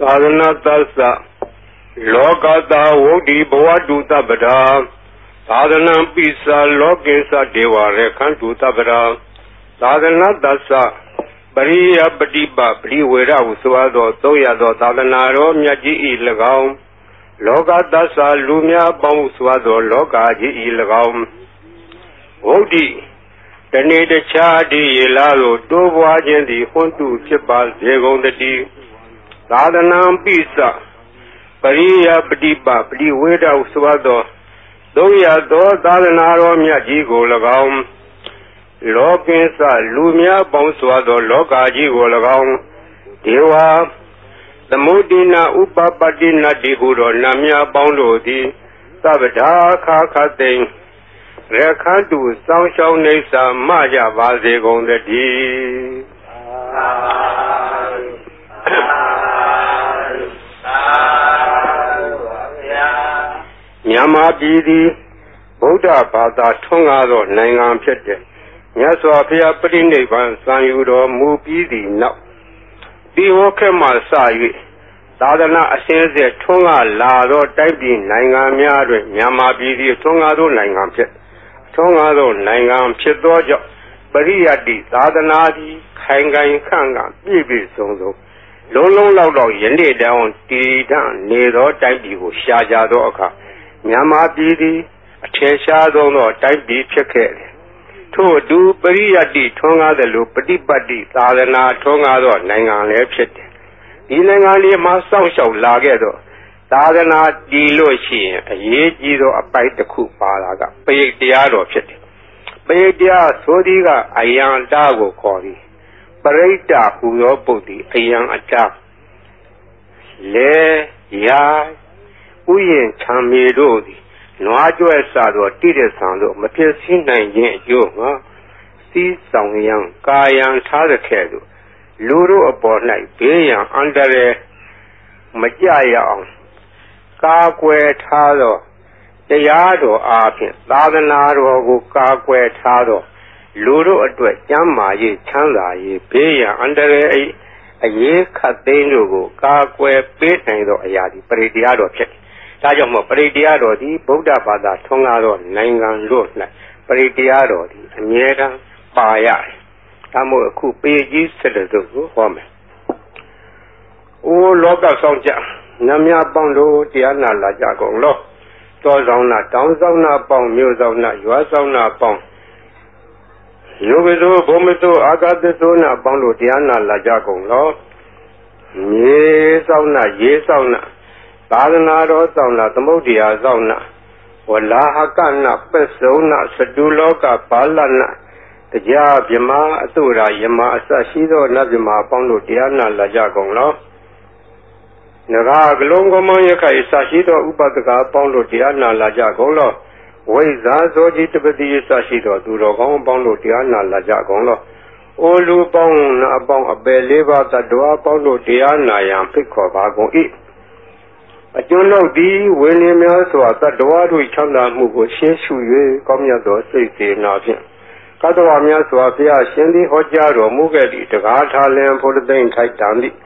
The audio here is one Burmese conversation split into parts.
သာသနာသစ္စာလောကတာဝုဒ္ဓိဘဝတုတပဒာသာသနာပိစာလောကိသဒေဝရခန္တုတပဒာသာသနာသစ္စာပရိယပฏิပပရိဝေရဟုဆိုသောသုံးရသောသာသနာတော်မြတ်ကြီးဤ၎င်းလောကသစ္စာလူများပေါင်းဆိုသောလောကကြီးဤ၎င်းဝုဒ္ဓိတနေ့တခြားဒီရလာသို့တိုးပွားခြင်းသည်ဟွန်းတုဖြစ်ပါစေကုန်တည်း သာသနာပိစပရိယပฏิပပရိဝေဒဟုဆိုသောသုံးရသောသာသနာတော်မြတ်ကြီးကို၎င်းလောကင်းစလူများပေါင်းစွာသော လောကကြီးကို၎င်းဒေဝသမုဒိနာဥပပတ္တိနတ္တိဟုသောနာမည်ပေါင်းတို့သည်သဗ္ဗဒါခါခတိန်ရခန္တုစောင်းရှောင်းနေစာမကြပါစေကုန်တည်း မြန်မာပြည်သည်ဗုဒ္ဓဘာသာထွန်းကားသောနိုင်ငံဖြစ်တဲ့မြတ်စွာဘုရားပြိဋိဘံစံယူတော်မူပြီးသည့်နောက်ဒီဝခေတ်မှစ၍သာသနာအစဉ်အဆက်ထွန်းကားလာသောတိုက်ပြည်နိုင်ငံများတွင်မြန်မာပြည်သည်ထွန်းကားသောနိုင်ငံဖြစ်ထွန်းကားသောနိုင်ငံဖြစ်သောကြောင့်ပရိယတ္တိသာသနာသည်ခိုင်ခိုင်ခန့်ခန့်ပြည့်ပြည့်စုံစုံလုံးလုံးလောက်လောက်ယနေ့တောင်တည်တံ့နေသောတိုက်ပြည်ကိုရှားကြသောအခါ မြန်မာပြည်သည်အထင်ရှားဆုံးသောတိုက်ပြည်ဖြစ်ခဲ့တယ်ထို့အတူပရိယတ္တိထွန်းကားသလိုပฏิပတ်တိသာသနာထွန်းကားသောနိုင်ငံလည်းဖြစ်တယ်ဒီနိုင်ငံလေးမှာစောင့်ရှောက်လာခဲ့သောသာသနာတည်လို့ရှိရင်အရေးကြီးသောအပိုက်တစ်ခုပါတာကပရိတ်တရားတော်ဖြစ်တယ်ပရိတ်တရားဆိုသည်ကအယံတာကိုခေါ်သည်ပရိတ်တာဟူသောပုဒ်သည်အယံအတာလေရာ ဥယျင်ချမ်းမြေတို့သည်နွားကြွယ်စသောတိရစ္ဆာန်တို့မဖြစ်စည်းနိုင်ခြင်းအကျိုးငါစီးဆောင်ရန်ကာယံထားရခဲ့သို့လူတို့အပေါ်၌ဘေးရန်အန္တရာယ်မကြရအောင်ကာကွယ်ထားသောတရားတော်အားဖြင့်သာသနာတော်ကိုကာကွယ်ထားသောလူတို့အတွက်ကျမ်းမာရေးချမ်းသာရေးဘေးရန်အန္တရာယ်အရေးခတ်သိမ်းတို့ကိုကာကွယ်ပေးနိုင်သောအရာဒီပရိတရားတော်ဖြစ် ဒါကြောင့်မို့ပရိတရားတော်သည်ဗုဒ္ဓဘာသာထွန်းကားသောနိုင်ငံလို့၌ပရိတရားတော်သည်အမြဲတမ်းပါရတယ်။ဒါမို့အခုပေကြီးဆက်တဲ့သူကိုဟောမယ်။အိုးလောကဆောင်ကြနမယပေါင်းတို့တရားနာလာကြကုန်လော။တောဆောင်နာတောင်းဆောင်နာပေါင်းမြို့ဆောင်နာရွာဆောင်နာပေါင်းယောဂိသောဘုံမသောအာဂတသောနာပေါင်းတို့တရားနာလာကြကုန်လော။မြေဆောင်နာရေးဆောင်နာ သာသနာတော်ဆောင်နာသမုဒ္ဒရာဆောင်နာဝလာဟကနာပစ္စုံနာစတုလောကဘာလနာတရားမြမအတုရာယမအစရှိသောနတ်မြမအပေါင်းတို့တရားနာလာကြကုန်လောနဂါကလုံးကမယခိုင်စရှိသောဥပဒကအပေါင်းတို့တရားနာလာကြကုန်လောဝိဇာဇောจิตပတိစရှိသောသူတော်ကောင်းအပေါင်းတို့တရားနာလာကြကုန်လောအိုလူပေါင်းနာအပေါင်းအပယ်လေးပါးတ attva အပေါင်းတို့တရားနာရန်ဖိတ်ခေါ်ပါကုန်၏ အကျွန်းတို့သည်ဝိနည်းများစွာတတ္တဝါတို့ချမ်းသာမှုကိုရှင်းရှု၍ကောင်းမြတ်သောစိတ်စေနာဖြင့်ကတ္တဝါများစွာဘုရားရှင်သည်ဟောကြားတော်မူခဲ့သည့်တကားထားလင်ဘုဒ္ဓသိမ့်ထိုက်တံသည့်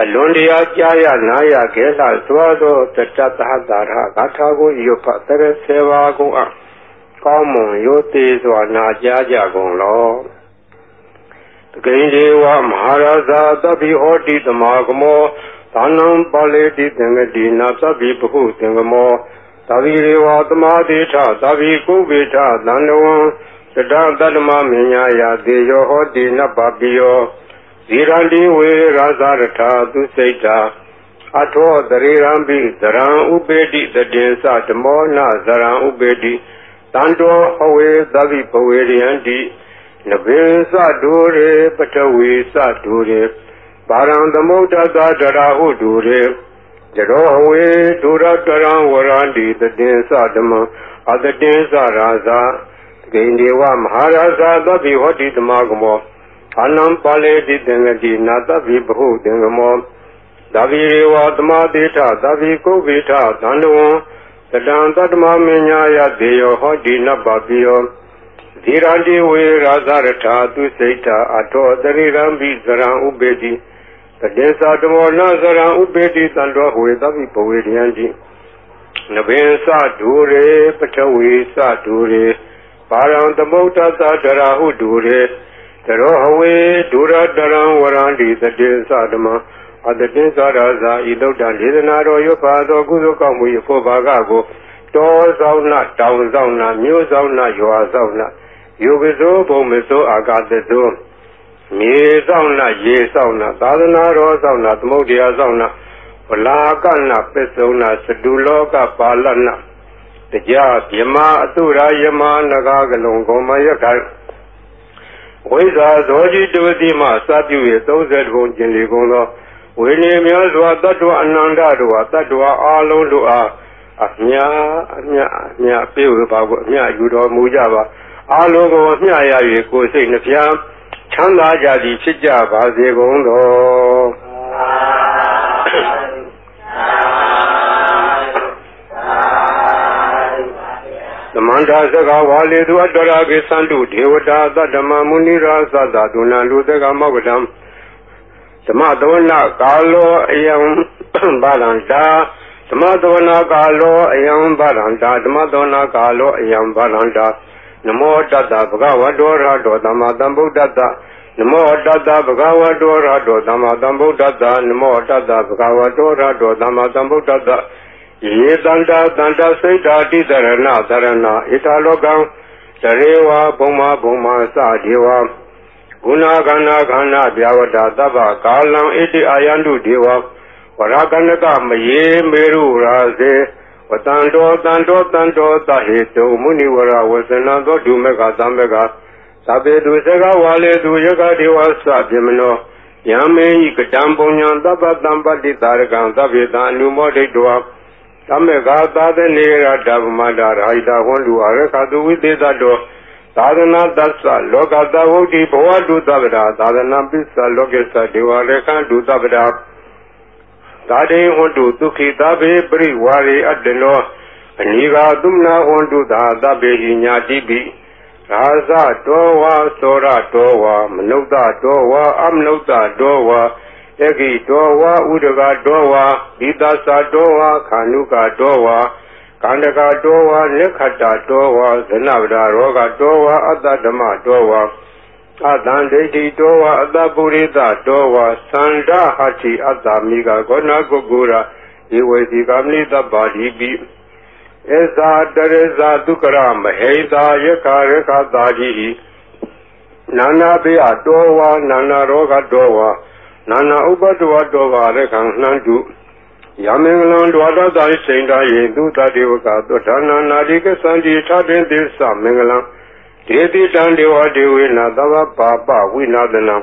အလွန်တရာကြားရနာရခဲလာစွာသောတတ္တသဟတာရဂါထာကိုရုပ်ဖတ်တဲ့ဆေဝါကုန်အကောင်းမွန်ရိုသေစွာနာကြားကြကုန်လောတကိဉ္စေဝမဟာရဇာတပိဟောတိတမကမော သာနံပါလေတိသင်္ကတိနာသဗ္ဗိပဟုသင်္ကမောသဗ္ဗိရေဝသမာတိထသဗ္ဗိကုဝေထသန္တဝံသတ္တတတ္တမမညာယာသေယောဟောတိနပပိယောဇီရန္တိဝေရာဇရထာသူစိတ်တာအထောတရေရံပိသရံဥပေတိတတေသဓမောနဇရံဥပေတိတန္တောအဝေသဗ္ဗိပဝေရယန္တိနဘေသဒုရေပထဝီသဒုရေ ပါရံသမုဒ္ဒသတရာဟုတုရေကြရောဝေဒုရတရံဝရန္တိတတင်္စဓမ္မအတတင်္စရာဇာဂိန္ဒေဝမဟာရာဇာသဗ္ဗိဟောတိတမကမောအနံပါလေတိသင်္ကတိနာသဗ္ဗိဘဟုသင်္ကမောသဗ္ဗိရေဝသမာတိထသဗ္ဗိကုဗိထသန္တဝံတတံတတ္တမမဉ္ညာယသေယောဟောတိနပပိယောဇိရန္တိဝေရာဇရထာသူစိတ်တာအထောတရိရံပိဇရံဥပေတိ တတေသာတမောနသရံဥပေတိတံတော်ဝေသဗ္ဗိဘဝေတယံတိနဘင်္စဒူရေပထဝီစဒူရေပါရံသမုဒ္ဒသတရာဟုဒူရေတရောဟဝေဒုရတရံဝရန္တိတတေသဓမ္မအတတေသရာဇာဤလုဒ္ဒဒေသနာတော်ရွတ်ပါသောကုသိုလ်ကောင်းမှု၏ဖို့ဘာကကိုတောဆောင်နာတောင်ဆောင်နာမြို့ဆောင်နာရွာဆောင်နာယုဂဇောဘုံမဇောအာဂတဇော မြေဆောင်နာရေဆောင်နာသာသနာတော်ဆောင်နာသမုဒ္ဒရာဆောင်နာဝလာကနာပစ္စုံနာစတုလောကပါလနာတရားပြမအတုရာယမနဂကလုံကောမယခိုင်ဝိဇာဇောจิตဝတိမှစပြု၍30ခုကျင်လေကုန်သောဝိနည်းများစွာတတ္တဝအနန္တတို့ဟာတတ္တဝအလုံးတို့အားအမြအမြအမြပြေဝပါကိုအမြယူတော်မူကြပါအလုံးကိုအမြရ၍ကိုယ်စိတ်နှပြ ချမ်းသာကြသည်ဖြစ်ကြပါစေကုန်သောသမန္တာသကဝါလေသူအတ္တရာကိသန္တုဒေဝတာသတ္တမမုနိရာသတ္တဒုဏလူသကမောက္ကတံဓမ္မသဝနာကာလောအယံဘာလန္တာဓမ္မသဝနာကာလောအယံဘာလန္တာဓမ္မသဝနာကာလောအယံဘာလန္တာ နမောတတ္တဗဂဝတောရတောသမ္မာသမ္ဗုဒ္ဓတ္တနမောတတ္တဗဂဝတောရတောသမ္မာသမ္ဗုဒ္ဓတ္တနမောတတ္တဗဂဝတောရတောသမ္မာသမ္ဗုဒ္ဓတ္တယေတန္တာတန္တာစိတ်ဓာတိတရဏသရဏဣထာလောကံတရေဝဘုံမဘုံမစဒေဝဂုဏကန္နာခန္ဓာပြဝတ္တသဗ္ဗကာလံဣတိအာယန္တုဒေဝဝရကနကမယေမေရုရာစေ ဝတံတောတံတောတံတောသဟေတုမုနိဝရဝဇနသောဒုမေကသံမေကသဗ္ဗေတုစကဝါလေတုယကဒေဝသပြမနောယံမေဤကတံပုံညာသဗ္ဗတံပတိတာရကံသဗ္ဗေတံအနုမောဒိတောသမေကသာသနေရတဗမတာရာဟိတာဟွန်လူအရခတုဝိသေသတောသာသနာတသလောကတဝုဒ္ဓိဘဝတုသဗ္ဗရာသာသနာပစ္စလောကေသဒေဝရခန္တုသဗ္ဗရာ သာတေဟွန်တုဒုခိတဗေပရိဝါရေအတ္တနောအနိဃာသုမနာဟွန်တုသာသဗ္ဗေဟိညာတိပိရာဇတောဝါသောရတောဝါမနုဿတောဝါအမနုဿတောဝါတခိတောဝါဥဒကတောဝါဒီသသတောဝါခာနုကတောဝါကန္တကတောဝါလက်ခတ္တတောဝါဇနဗဒရောဂတောဝါအတ္တဓမ္မတောဝါ အတံဒိဋ္ဌိတောဝါအတ္တပုရိသတောဝါသန္ဓဟတိအတ္တမိကဂောဏကုကုရာဧဝေစီကမနိတ္တပါတိပိဧဇာတရဇာဒုက္ခရမဟိတာယခရခတာတိနာနာပိယတောဝါနာနာရောဂတောဝါနာနာဥပတ္တဝတောဝါရခံနှံတုယမင်္ဂလံဒွါဒသာစိန်တာယေသူတတေဝကသောဌာနာနာတိကသံတိထပင်သစ္စမင်္ဂလံ ဒေတိတံဒေဝဒေဝေနသဗ္ဗပါပဝိနာသနံ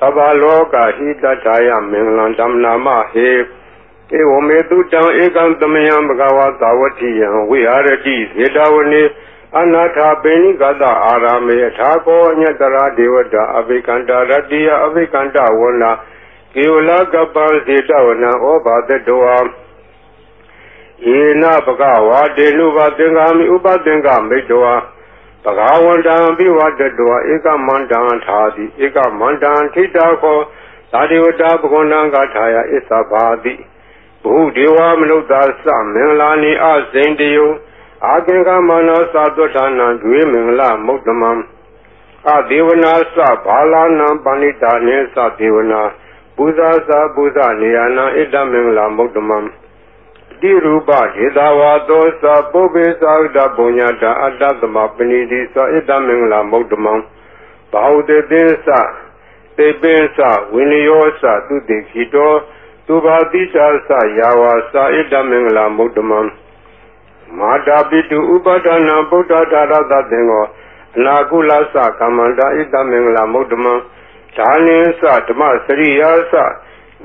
သဗ္ဗလောကဟိတထာယမင်္ဂလံဓမ္မနာမဟေဧဝမေတုတံဧကံသမယံဘဂဝါသာဝတိယံဝိဟာရတိဇေတဝနေအနာထာပိဏိကတအာရမေထာကောအညတရာဒေဝတာအဘိကန္တာရတ္တိယအဘိကန္တဝနာကေဝလကပ္ပံစေတဝနံဩဘာတတောယေနဘဂဝါတေနုဘသင်္ကာမိဥပသင်္ကာမိတော ဘဂဝန္တံပိဝတတောဧကမန္တံထာတိဧကမန္တံထိတာခောသာတိဝတာဘဂဝန္တံကထာယဣသဘာတိဘုဒေဝမနုဿာသမင်္ဂလာနိအစိန်တယအာကေကမနောသာသွဋ္ဌာနံဒွေမင်္ဂလမုတ်တမံအဒေဝနာသဘာလာနံပဏိတာနေသဒေဝနာပူဇာစာပူဇာနေယနာဣတမင်္ဂလာမုဒ္ဓမံ တိရူပဒေတာဝါသောသာပုပ္ပေသာဥဒပုညတာအတ္တသမပဏိတိသာဣတမင်္ဂလာမုဒ္ဓမံဘာဟုတေသင်္စတေပင်္စဝိနယောစသူတိခိတောသူဘာတိချာစယာဝါစာဣတမင်္ဂလာမုဒ္ဓမံမာတာပိတုဥပဒနာဗုဒ္ဓဓာရတသင်္ဃောအနာကုလသကမ္မန္တာဣတမင်္ဂလာမုဒ္ဓမံဒါနင်းစဓမ္မစရိယာစ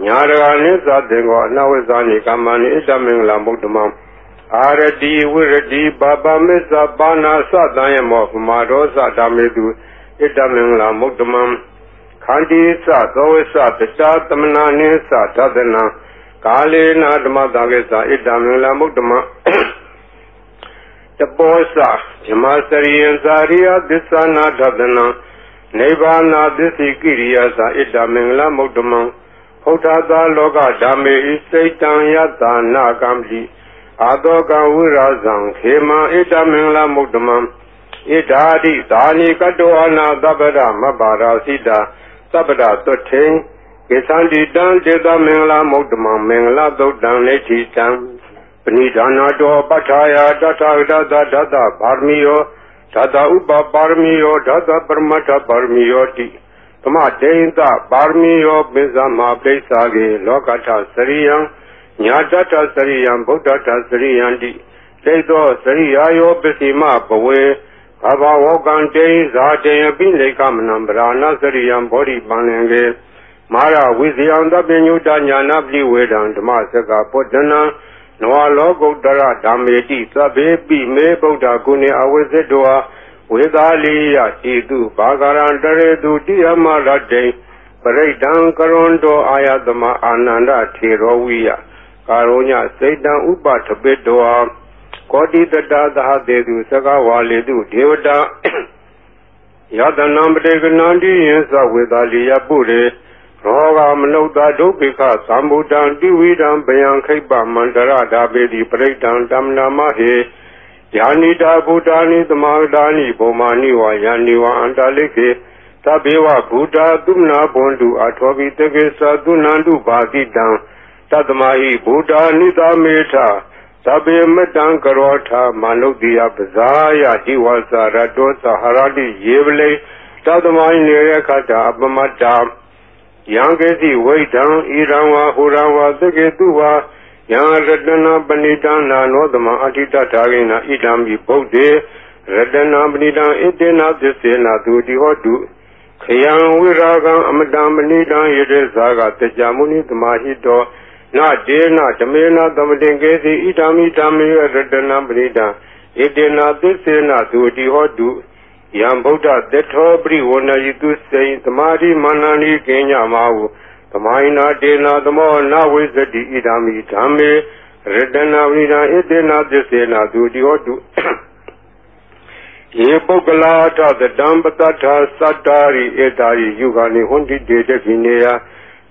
ညာရကနိသတေကောအနဝိဇာနိကမ္မနိဣတမင်္ဂလာမုဒ္ဓမံအာရတိဝိရတိပါပမစ္ဆပါဏာသတံယမောပမာရောသဓမ္မေတုဣတမင်္ဂလာမုဒ္ဓမံခန္တီသသောဝိသတတာသမနာနိသသဒနာကာလေနာဓမ္မတာကိသဣတမင်္ဂလာမုဒ္ဓမံတပောသဓမ္မစရိယံဇာရိယသစ္ဆနာဒသနာနိဗ္ဗာနာသစ္စိကိရိယာသာဣတမင်္ဂလမုဒ္ဓမံ ဖုထာသာလောကဓမ္မေဣစိတ်တံယတနာကံပိအာတောကဝိရာဇံခေမံဣတမင်္ဂလမုဒ္ဓမံဣဒာတိသာနိကတောအနာသဗ္ဗရမဘာရာစိတာသဗ္ဗရသွထေကေသန္တိတံစေတမင်္ဂလမုဒ္ဓမံမင်္ဂလသုတ်တံလေတိတံပဏိဒါနာတောပဋ္ဌာယတထာဂတသဒတဗာရမီယောဓာတဥပပါရမီယောဓာတပရမတ္ထပါရမီယောတိ သမတေင်္တပါရမီယောပိဇမပိစ္ဆာကေလောကထစရိယံညာတတစရိယံဗုဒ္ဓတစရိယံတိသိသောစရိယာယောပစ္စည်းမဘဝေဘဘဝကံတေဇာတေယပိလေကမနံဗရာဏစရိယံဘောဓိပန္လင်ကေမာရဝိဇယံတပညုတညာနာပိဝေဒံဓမ္မစကပုဒ္ဒနာနဝလောကုတ္တရဓမ္မေတိသဗ္ဗေပိမေဗုဒ္ဓကုဏေအဝိဇ္ဇတော ဝေသာလိယဣတုဘာဂရံတရေတုတိယမရတေပရိဒံကရွန်တောအာယတမအာနန္ဒထေရောဝိယကာရောညစိတ်တံဥပထပိတောကောတိတတသဟတေတုသကဝါလေတုဒေဝတာယတနံပတေကနန္တိယသဝေသာလိယပုရေရောဂမနုဿဒုက္ခိခသံဗုဒ္ဓံတိဝိဒံဗယံခိပ္ပမန္တရဓာပေတိပရိဒံတမ္နာမဟေ ယာနိတာဗုဒ္ဓာနိသမာဒာနိဘုံမာနိဝါယာနိဝါအန္တလိခေသဗ္ဗေဝဗုဒ္ဓသုနာဘွန်တုအထောပိတကေသသုနန္တုဘာတိတံတတမဟိဗုဒ္ဓာနိသမေထသဗ္ဗေမတံကရောထမာနုတိယပဇာယဟိဝါစာရတောသဟရတိယေဝလေတတမဟိနေရခတာအပမတ္တာယံကေတိဝိဒံဣရံဝါဟူရံဝါသကေတုဝါ ယံရတနာပဏိတနာနောသမအဋ္ဌိတထာဂိနာဣဒံမိဗုဒ္ဓေရတနာပဏိတံဣတေနာသစ္စေနာသူတိဟောတုခယံဝိရာဂံအမတံပဏိတံယတေဇာကတကြမုနိသမာဟိတောနာဒေနာဓမေနာသမတင်ကေစီဣဒံမိဓမ္မေရတနာပဏိတံဣတေနာသစ္စေနာသူတိဟောတုယံဗုဒ္ဓသတ္ထောပရိဝဏယိတုစေသမာဓိမာနန္ဒီကိညမာဟု သမိုင်းနာတေနာသမောနာဝိသတိဣဒာမိဓမ္မေရတနာဝိဒာဣတေနာသစ္စေနာသူတိဟောတုယေပုဂ္ဂလာထသတံပတ္ထသတ္တာရိဧတာရိယုဂာနိဟွန်တိတေတခိနေယ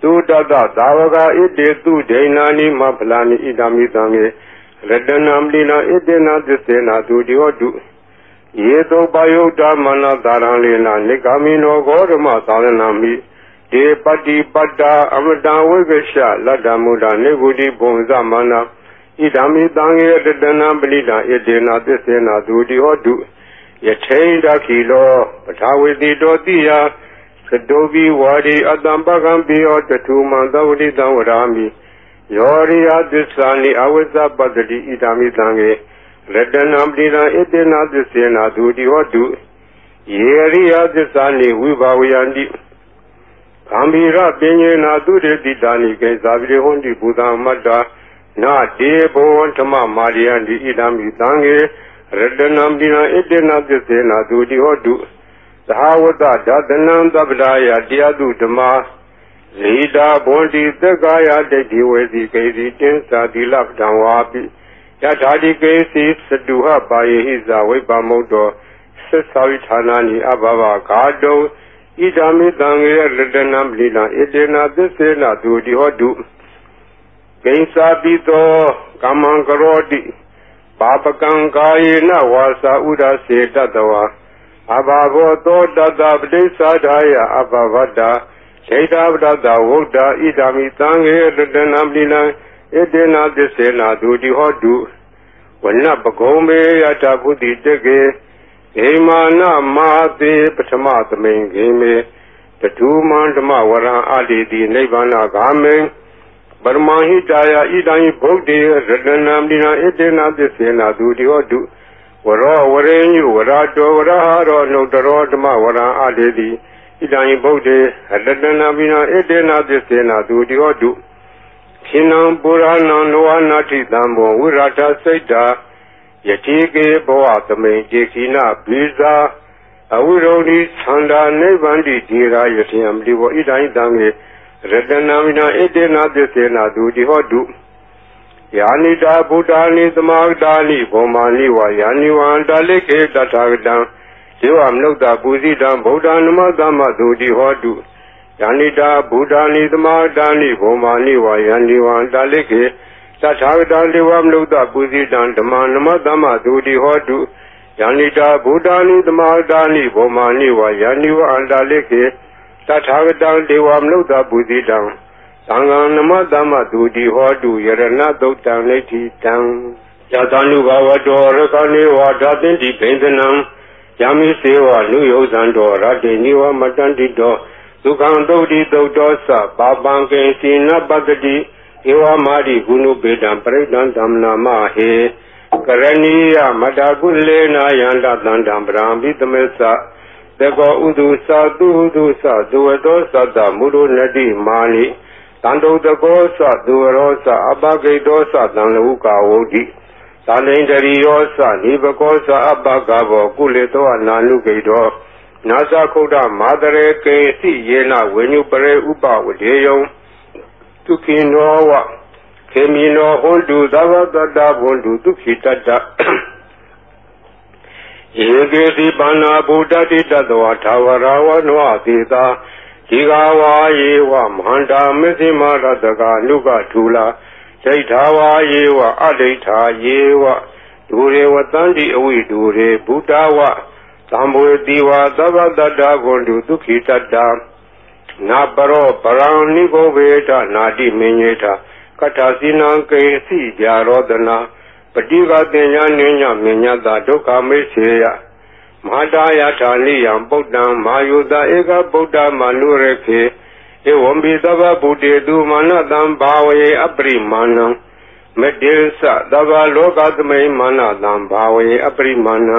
သုတတသာဝကဣတေသူဒိဏာနိမဖလာနိဣဒာမိသံေရတနာမလိနာဣတေနာသစ္စေနာသူတိဟောတုယေသောပယုတ်တမနတာရံလေနာနိဂာမိနောဂောဓမသာသနာမိ ဒေပတိပတ္တာအမတံဝိကရှလတ္တမုဒ္ဒနေဂုတိဘုံသမနာဣဒာမိတံယေတတနာပဏိတာဣတေနာသစ္စေနာသူတိဟောတုယထိန်တခိလောပထာဝေတိတောတိယသတောဘိဝါဒီအတံပကံပိယောတထုမံသဝတိတံဝရာမိယောရိယသစ္စာနိအဝိဇ္ဇပတ္တိဣဒာမိတံယေရတနာပတိနာဣတေနာသစ္စေနာသူတိဟောတုယေရိယသစ္စာနိဝိဘာဝယန္တိ ဂံဘီရပင်ညေနာသူတေတိတာနိကေဇာပိဟွန်တိဘူတံမတ္တာနာတေဘောဓမ္မမာရိယန္တိဣဒံမိသံဃေရတနံပိနာဣတေနသစ္စေနာသူတိဟောတုသဟဝတ္တဓတနံသဗ္ဗဒါယတရားသူဓမ္မဇိတာဘွန်တိသက္ကာယဒိဋ္ဌိဝေစီကေစီတင်းစာတိလပ္ပံဝါပိယထာတိကေစီသတုဟပါယေဟိဇဝိပမုတ်တောသစ္စာဝိဌာနာနိအဘဘဂါတု ဣဒာမိတံရေရတနာပလီနာဣတေနာသစ္စေနာသူတိဟောတုဂိဉ္စာပိသောကမ္မံကရောတိပါပကံကာယေနဝါစာဥဒစေတတဝါအဘာဘောသောတတပတိသာဓာယအဘဝတ္တာဒိဋ္ဌပတ္တဝုဒ္ဓဣဒာမိတံရေရတနာပလီနာဣတေနာသစ္စေနာသူတိဟောတုဝနပကုံမေယတာဘုတိတကေ ဂေမာနမာတိပထမသမိန်ဂေမေတထူမန္ဓမဝရံအာတိတိနိဗ္ဗာန်ဂာမေပရမဟိတာယဣတံဗုဒ္ဓေရတနာမိနာဣတေနာသစ္စေနာသူတိဟောတုဝရောဝရေညုဝရတောဝရဟာရောနှုတ်တရောဓမ္မဝရံအာတိတိဣတံဗုဒ္ဓေရတနာမိနာဣတေနာသစ္စေနာသူတိဟောတုခိနံပုရဏံလောဟနာတိတံဘောဝိရထစိတ်တာ ယတိကေဘောသမိန်တေခိနဘိဇာအဝိရုဒိသန္တာနိဗ္ဗန္တိဒီရာယတိယံဒီဘောဣဒိုင်းတံေရတနာမိနာဣတေနာသစ္စေနာဒုတိဟောတုယာနိတာဗုဒ္ဓာနိသမာဂတာနိဘောမာနိဝါယာနိဝံတလိခေတထာဂတံဇေဝမနုဿပူဇိတံဗုဒ္ဓနမသမ္မဒုတိဟောတုယန္တိတာဘုဒ္ဓာနိသမာတာနိဘုံမာနိဝါယန္တိဝံတာလိခေ သထာဂတံဒေဝမနုဿပုဇိတံဓမ္မနမသမ္မသူတိဟောတုယန္တိတာဘုဒ္ဓာနိသမာတာနိဘုံမာနိဝါယန္တိဝံတာလိခေသထာဂတံဒေဝမနုဿပုဇိတံသံဃာနမသမ္မသူတိဟောတုယရဏသုတ်တံလိဋ္ဌိတံယသနုဘဝတောရကနေဝါဒသင်္တိဘိန္ဒနံယမိစေဝနုယောဇံတော်ရတ္တိနိဝမတန္တိတောဒုက္ခံသုတ်တိသုတ်တော်သပါပံကေစီနပတ္တိ ဧဝမာရိဂုဏုပေတံပရိဒံဓမ္မနာမဟေကရဏီယမတကုလေနာယန္တတန္တံပရံဘိတမေသသကောဥဒုသာသူဥဒုသာဒုဝတောသတ္တမုရုနတိမာနိတန္တုတကောသဒုဝရောသအပဂိတောသတံလူကာဝုဒိသာလိန်တရိယောသနိဘကောသအပကဘောကုလေတောအနာနုဂိတောနာသခုဒ္ဓမာတရေကေစီယေနဝိညုပရေဥပဝဒေယံ ဒုခိနောဝခေမီနောဟွန်တုသဗ္ဗတတ္တဘွန်တုဒုခိတတ္တယေကေတိပါဏာဗုဒ္ဓတိတတဝထာဝရဝနောသေတာဒီဃဝါယေဝမဟန္တာမသိမရတကနုကထူလာဒိဋ္ဌာဝါယေဝအဒိဋ္ဌာယေဝဒူရေဝတန္တိအဝိဒူရေဘုဒ္ဓဝသံဘဝတိဝသဗ္ဗတတ္တဂုဏ်တုဒုခိတတ္တ နာပရောပရံနိဂောဝေထနာတိမင်းညေထကထာစီနံကေစီကြာရောဒနာပฏิကတင်ညာနိညာမညတာဒုက္ခမေစေယမဟာတာယထာနိယံပုဒ္ဒံမာယုတဧကဗုဒ္ဓမနုရခေဧဝံဘိသဗ္ဗဗုတေတုမာနတံဘာဝေအပရိမာဏံမတေသသဗ္ဗလောကသမိမာနတံဘာဝေအပရိမာဏံ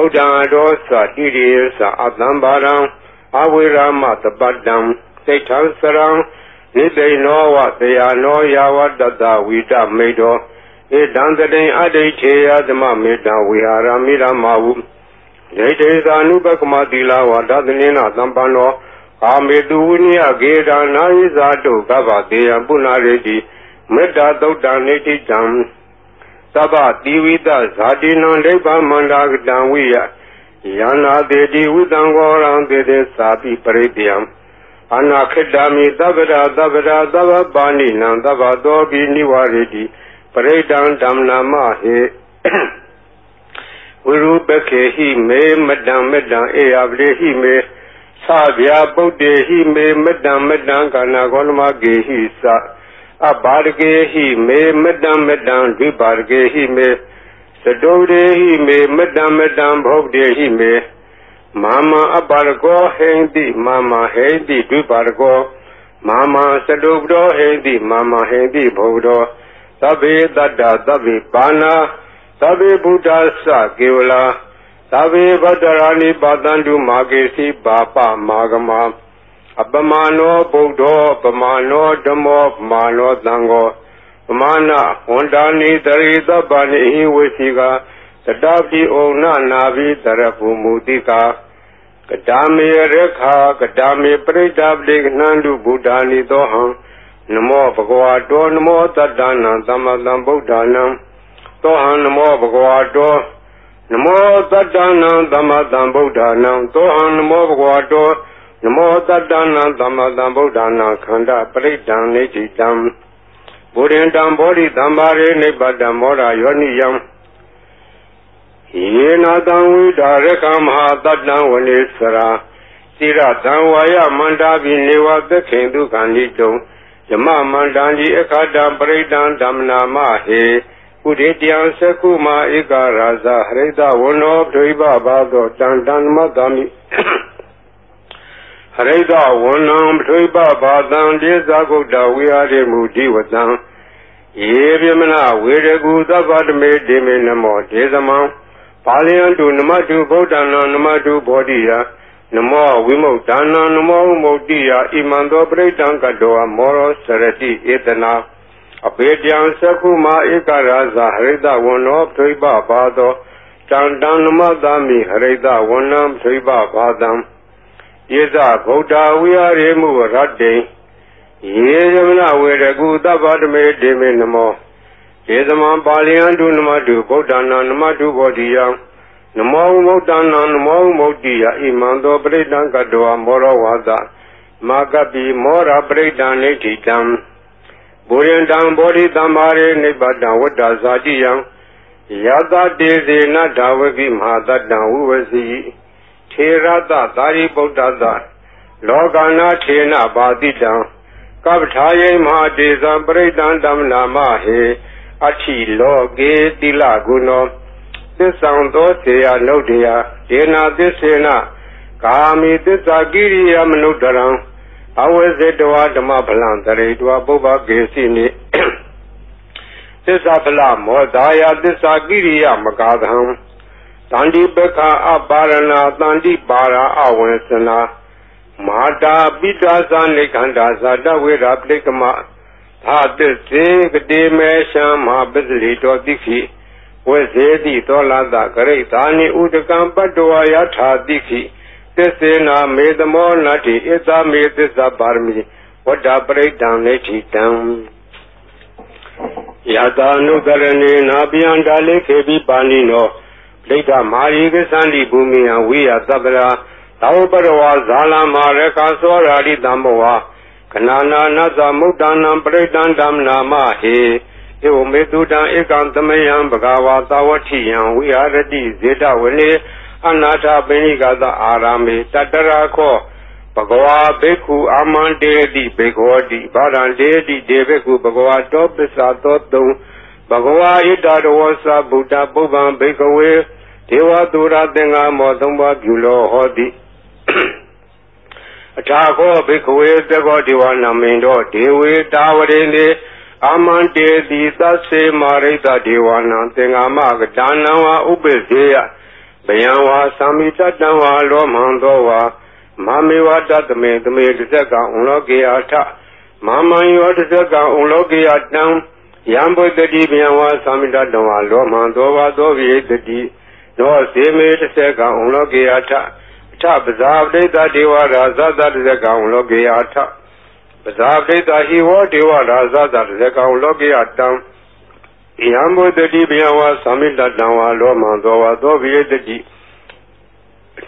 ဥဒ္ဒံရောသတိရိသအတံဘာရံ အဝိရာမတပတ္တံသိဋ္ဌံစရံနိသိနောဝတယာနောယာဝတတဝိတမိတောဧတံတတိအဋ္ဌိထေယသမမေတံဝိဟာရမိရမဟုဒိဋ္ဌိသာနုပကမတိလာဝဒသနိနာသံပန္နောကာမေတုဝိနိယဂေဒာနာယိဇာတုကဗ္ဗတေယပုဏ္ဏရေတိမေတ္တာသုတ်တံနေတိတံသဗ္ဗတိဝိတဇာတိနံဒိဗ္ဗမန္တာကတံဝိယ ယန္နာတေတိဝိတံဂောရံတေတေသာပိပရိတယံအနာခိတမိသဗ္ဗရာသဗ္ဗရာသဗ္ဗပါဏိနံသဗ္ဗသောပိနိဝရတိပရိဒံဓမ္မနာမဟေဝိရုပခေဟိမေမတံမတံအေယပရိဟိမေသဗျာပုတ်တေဟိမေမတံမတံကာနာဂောနမကေဟိသအဘာရကေဟိမေမတံမတံဒိဘာရကေဟိမေ သတုရေဟိမေမတံမတံဘုတ်တေဟိမေမာမအပါရကောဟိန္တိမာမဟိန္တိဒိဘာရကောမာမသတုပရောဟိန္တိမာမဟိန္တိဘုဒ္ဓသဗ္ဗေတတ္တသဗ္ဗေပါဏာသဗ္ဗေဘုဒ္ဓသကေဝလာသဗ္ဗေဗတ္တရာနိပါတန္တုမာကေစီပါပမာဂမအပမနောဗုဒ္ဓောပမာနောဓမ္မောပမာနောသံဃော ပမာဏဝန္တာနိတရိသဗ္ဗနိဟိဝေစီကတတပိဩနနာဘိတရပုမူတိကာကတာမေရခာကတာမေပရိဒပတိကနန္တုဗုဒ္ဓာနိသောဟံနမောဘဂဝါတောနမောတတ္တနာသမ္မာသမ္ဗုဒ္ဓနာသောဟံနမောဘဂဝါတောနမောတတ္တနာသမ္မာသမ္ဗုဒ္ဓနာသောဟံနမောဘဂဝါတောနမောတတ္တနာသမ္မာသမ္ဗုဒ္ဓနာခန္ဓာပရိဒံနေတိတံ ဘုရင်တံဘောဓိသမ္မာရေနိဗ္ဗတံမောရယောနိယံယေနာတံဝိဒါရကမဟာတတ္တံဝနေစရာတိရသံဝါယမန္တာပိနေဝသခေတုခန္တိတုံယမမန္တံကြီးအခါတံပရိဒံဓမ္မနာမဟေဥဒိတယံသကုမာဧကရာဇဟရိတဝနောဒွိဘဘာသောတန်တန်မတမိ ဟရိတဝနံဒွိဘဘာတံဒေဇဂုတ်တဝိဟာရေမူဒီဝတံယေပြမနာဝေရကူသဗ္ဗတမေဒေမေနမောဒေသမံပါဠိယံတုနမတုဗုဒ္ဓနာနမတုဘောဓိယနမောဝိမု ക്ത နာနမောဝိမု ക്തി ယဣမံသောပရိတံကတောမောရောစရတိဧတနာအပေတံသက္ခုမာဧကရာဇဟရိတဝနောဒိဗ္ဗဘာသောတံတံနမသမိဟရိတဝနံဒိဗ္ဗဘာတံ ယေဇဗုဒ္ဓဝိဟာရေမှုရတ္တိယေဇမနဝေရကုသဗ္ဗတမေဒေမေနမောယေသမံပါဠိယံတုနမတုဗုဒ္ဓနာနမတုဘောဓိယံနမောမုတ်တနာနမောမုတ်တိယဣမံသောပရိဒံကတောမောရဝါဒတမာကပိမောရပရိဒံနေတိတံဘူရင်တံဘောဓိတံမာရေနိဗ္ဗတံဝတ္တဇာတိယံယတတေစေနဓဝကိမဟာတတံဝုဝစီ ထေရတသာရိပုတ္တသလောကနာထေနပါတိတံကပ္ပထာယေမဟာတေဇံပရိဒံဓမ္မနာမဟေအထိလောကေတိလဂုဏောသစ္ဆောင်သောစေယနုဒ္ဒယဒေနာသစ္စေနကာမိသစ္စာကိရိယမနုဒရံအဝေစေတဝဓမ္မဖလံတရိတဝပုဗ္ဗကေစီနိသစ္စာဖလမောဒါယသစ္စာကိရိယမကာသံ တန္တိပခအပါရဏတန္တိပါရာအဝေစနာမာတာပိတာသနိခန္ဓာဇာတဝေရာပလိကမသာတစေကတိမေရှံမဟာပစ္စရိတောတိခိဝေဇေတိသောလာတဂရိသာနိဥဒကံပတ္တဝါယထာတိခိသစ္စေနာမေသမောနတ္တိဣသမေသစ္စာပါရမီဝတ္တပရိဒံနေတိတံယတာနုကရဏေနာပြံဒါလေခေပိပါဏိနော ဒိဋ္ဌမာရီကသန္တိဘူမိယဝိယသဗ္ဗရာသောပရဝါဇာလမာရခာသောရာတိတံဘောဝါခဏနာနသမုဒ္ဒနာပရိဒံဓမ္မနာမဟေဧဝမေတုတံဧကံသမယံဘဂဝါသဝတိယံဝိဟာရတိဇေတဝနေအနာထပိဏိကသအာရမေတတရာခောဘဂဝါဘိက္ခုအာမန္တေတိဘေခောတိဗာရံတေတိဒေဘိက္ခုဘဂဝါတောပစ္စာသောတုံဘဂဝါဣတတော်ဝသဗုဒ္ဓပုဗ္ဗံဘိကဝေ ဒေဝသူရသင်္ဃမောသုံးပါးပြုလောဟောတိအထာခောဘိကဝေတကောဒေဝနာမင်တော်ဒေဝေတာဝရိနေအာမန္တေတိသစ္စေမာရိတဒေဝနာသင်္ဃမကဒါနံဝဥပ္ပဇေယဘယံဝါသမိတတံဝါလောမံသောဝါမမေဝတတမေတမေတဇက်ကံဥလောကေယထမမံယောတဇက်ကံဥလောကေယတံယံဘုတ္တိဘယံဝါသမိတတံဝါလောမံသောဝါသောဝိတတိ သောစေမေတဇက်ကံဥလောကေယထအထပဇာပဋိသဒေဝရာဇသတဇက်ကံဥလောကေယထပဇာပဋိသဟိဝောဒေဝရာဇသတဇက်ကံဥလောကေယတံယံဘုတ္တိဘယဝါသမိတတံဝါလောမံသောဝါသောပိယတတိ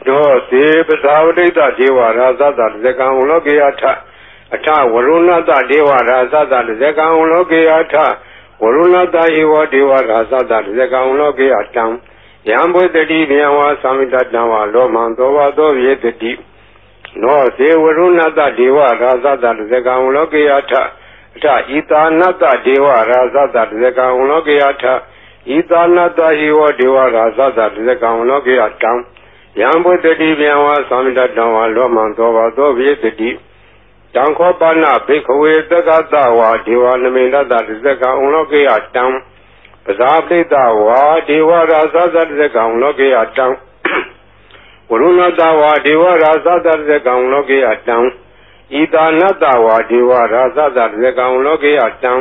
သောသေပသာဝတိတဒေဝရာဇတဇကံဝလောကေယထအထဝရုဏတဒေဝရာဇတဇကံဝလောကေယထဝရုဏတဧဝဒေဝရာဇတဇကံဝလောကေယတံ ယံဘုတ္တိဘယဝါသမိတတံဝါလောမံသောဝါသောပိယတတိနောသေဝရုဏတဒေဝရာဇတဇကံဝလောကေယထထဤသာနတဒေဝရာဇတတဇကံဝလောကေယထဤသာနတဟိဝဒေဝရာဇတတဇကံဝလောကေယတံယံဘုတ္တိဗျံဝါသံတတံဝါလောမံသောဘာသောဝိတတိတံခောပနဘိခဝေတက္ကတဝါဒေဝနမိတတတဇကံဝလောကေယတံ ပဇာပိတဝါဒေဝရာဇတတဇကံဝလောကေယတံဝရုဏတဝါဒေဝရာဇတတဇကံဝလောကေယတံဤသာနတဝါဒေဝရာဇသတကံလောကေယတံ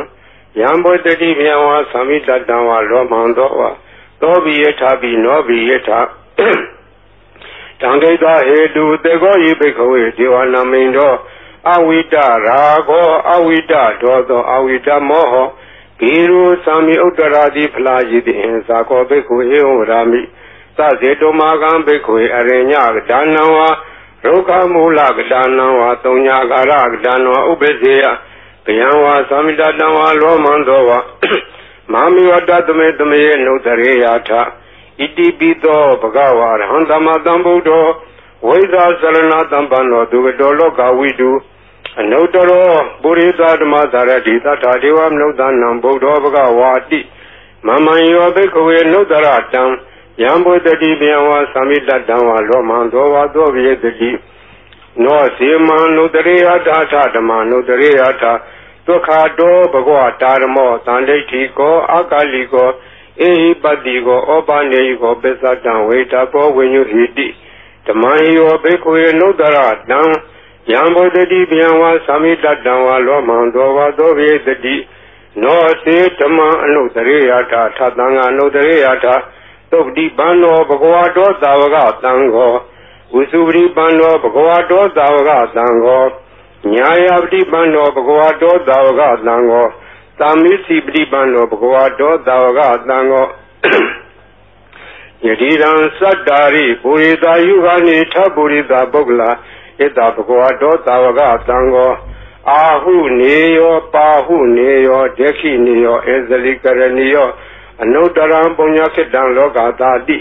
ယံဘုတ္တိမြံဝါသမိတတံဝါလောမံသောဝါသောဘိယထာပိနောဘိယထာတံကိတဟေတုတေကောယိဘိခဝေဒေဝနာမိန်တော်အဝိတရာဂောအဝိတဒောသောအဝိတမောဟ ဂေရုသံမိဥတ္တရာတိဖလာယိတိအင်သာကောဘိက္ခုဧဝရာမိသဇေတုမာကံဘိက္ခုအရိညဒါနံဝါဒုက္ခမူလကဒါနံဝါသုံးညာကာရကဒါနံဝါဥပ္ပဇေယဘယံဝါသမိတတံဝါလောမန္တောဝါမာမိဝတ္တသမေသမေနုတရေယာထဣတိပိသောဘဂဝါရဟံသမ္မာသမ္ဗုဒ္ဓောဝိဇာသရဏတံပံသောသူကတော်လောကဝိတု အနုတရောပုရိသဓမ္မသာရတိသတ္ထာဒေဝမနုဿနံဗုဒ္ဓောဘဂဝါတိမမံယောဘိက္ခဝေနုတရတံယံဘုတတိပြန်ဝါသမိတတံဝါလောမံသောဝါသောပိယတတိနောစေမံနုတရေယတာထဓမ္မနုတရေယတာဒုက္ခတောဘဂဝတာရမောသန္ဒိဋ္ဌိကောအာကာလိကောအေဟိပတိကောဩပနေယကောပစ္စတံဝေတကောဝိညုဟိတိဓမ္မယောဘေခွေနုတရတံ ယံဘုတတိပြန်ဝါသမိတတံဝါလောမံသောဝါသောပိယတတိနောစေဓမ္မအနုတရေယတာထသံဃအနုတရေယတာသုပတိပန္နောဘဂဝါတောသာဝကသံဃောဝိစုပတိပန္နောဘဂဝါတောသာဝကသံဃောညာယပတိပန္နောဘဂဝါတောသာဝကသံဃောသာမိစီပတိပန္နောဘဂဝါတောသာဝကသံဃောယတိရံသတ္တာရိပုရိသာယုဂာနိထပုရိသာပုဂ္ဂလာ ဣတဘဂဝတောသာဝကသံဃောအာဟုနေယောပါဟုနေယောဒက္ခိနေယောဧဇလိကရဏီယောအနုတ္တရံပုညခိတံလောကသာတိ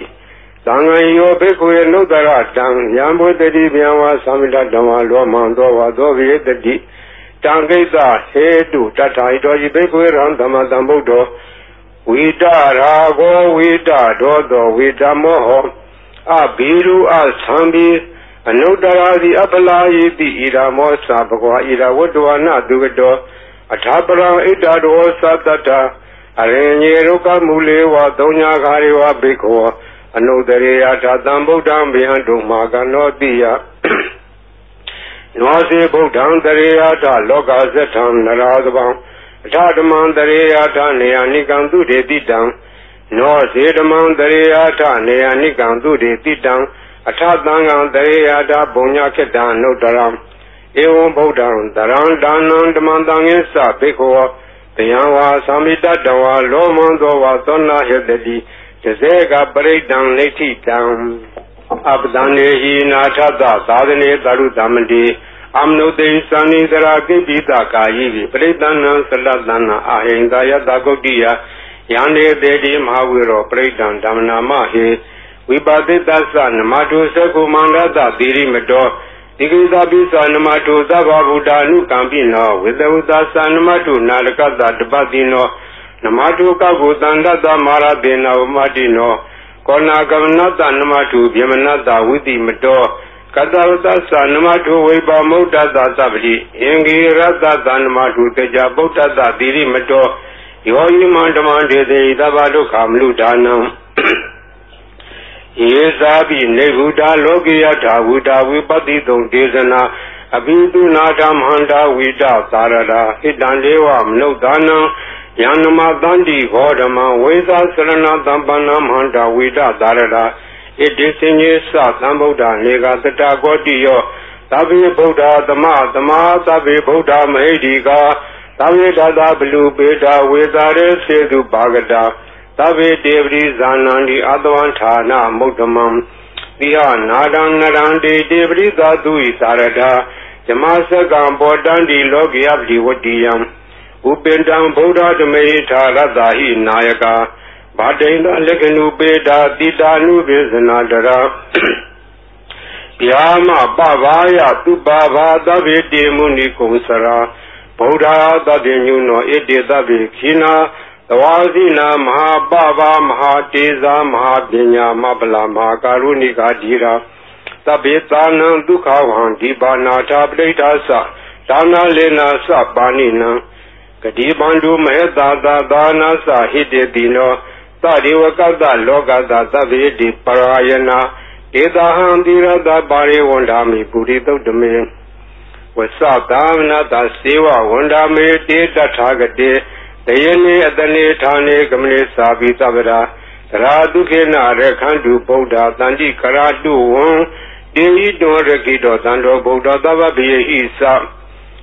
သံဃံယောဘေကုယေနုတ္တရတံယံဘုတတိဗျံဝါသမိတဓမ္မလောမံသောဝါသောဝိတတိတံကိစ္စဟေတုတထာဟိတောဤဘေကုယေရံသမ္မာသမ္ဗုဒ္ဓောဝိတရာဂောဝိတဒောသောဝိတမောဟောအဘိရုအသံဘိ အနုတ္တရာတိအပလာယိတိဣရာမောသဘဂဝါဣရာဝတ္တဝနာသူကတောအထာပရံဣတ္တရောသတ္တတအရင်ညေရုကမူလေဝသုံးညာခါရေဝဘိက္ခောအနုတ္တရေယထာတံဗုဒ္ဓံဗျံတုမာကနောတိယနောစေဗုဒ္ဓံတရေယထာလောကဇထံနရာသဗံအထာဓမ္မံတရေယထာနေယနိကံသူတေတိတံနောစေဓမ္မံတရေယထာနေယနိကံသူတေတိတံ အထသံဃံတရေယထာဘုံညာခေတ္တနုတ္တရံဧဝံဗုဒ္ဓံတရံဒါနံဓမ္မံတံငိသဘိခောတယံဝါသမိတတဝါလောမံသောဝါသောနာဟတတိတစေကပရိဒံလိဋ္ဌိတံအပဒံနေဟိနာထသသာသနေသရုတမတိအမနုတေသန္နိသရာကိပိတကာယိပရိဒံနံသလတနာအာဟိန္ဒယတဂုတ်တိယယန္တေတေတိမဟာဝေရောပရိဒံဓမ္မနာမဟေ ဝိပါတိတသနမတုသကုမန္တတသီရိမတောဒီကိသပိသနမတုသဗ္ဗဗုဒ္ဓ ानु ကံပိနောဝိသဝတသနမတုနာလကတတပတိနောနမတုကကုတန္တတမာရတေနဝမတိနောကောနာကမနတနမတုဗျမနတဝိတိမတောကတဝတသနမတုဝိပါမုဒ္ဒတသဗ္ဗတိအင်္ဂိရတသနမတုတေကြဗုဒ္ဓတသီရိမတောယောယိမန္တမံဒေသေသဗ္ဗဒုက္ခမလူဒါနံ ယေသာပိနေဗုဒ္ဓလောကိယထာဝုဒဝိပတိတုံဒေသနာအဘိတုနာဓမ္မန္တာဝိတသာရတာဣတံဒေဝမနုဿာနံယန္နမတန္တိဟောဓမ္မဝိသသရဏတမ္ပန္နမန္တာဝိတသာရတာဣတိစဉ္ဇသသံဗုဒ္ဓနေကတတကောတိယောသဗ္ဗေဗုဒ္ဓသမသမာသဗ္ဗေဗုဒ္ဓမဟိတိကာသဗ္ဗေတတဘလူပေတာဝေသာရေစေတုပါကတာ သဗ္ဗေတေပရိဇာနန္တိအတဝံဌာနမုဒ္ဓမံတိဟနာဒံနရံတေတေပရိသာသူဤသာရတာဇမစကံဘောတန္တိလောကိယပတိဝတ္တိယံဥပင်တံဗုဒ္ဓဓမေထာရတ္တာဟိနာယကာဗာတိန်တလက္ခဏုပေတာတိတာနုပိစနာတရာဗျာမပဘာယသူပါဘာသဗ္ဗေတေမုနိကုံစရာဗုဒ္ဓသဗ္ဗညုနောဣတိသဗ္ဗေခိနာ သဝါစီနာမဟာပပမဟာတေဇာမဟာပညာမပလာမဟာကာရုဏိကာဓိရာသဗ္ဗေသာနံဒုက္ခဝံဒီပါနာထာပဋိဋ္ဌာသဒါနာလေနာသပါဏိနံဂတိပန္တုမဟတာသာဒါနာသဟိတေတိနောသရိဝကတလောကတသဗ္ဗေတိပရာယနာဒေတာဟံတိရတပါရိဝန္ဒာမိပုရိသုတ်တမေဝသသာမနတစေဝဝန္ဒာမေတေတထာဂတေ တယနေအတနေဌာနေကမနေသာပိသဗ္ဗရာသရာဒုခေနရခန္တုဗုဒ္ဓတန္တိကရာတုဝံတေဟိတောရခိတောသံတော်ဗုဒ္ဓသဗ္ဗဗေဟိသ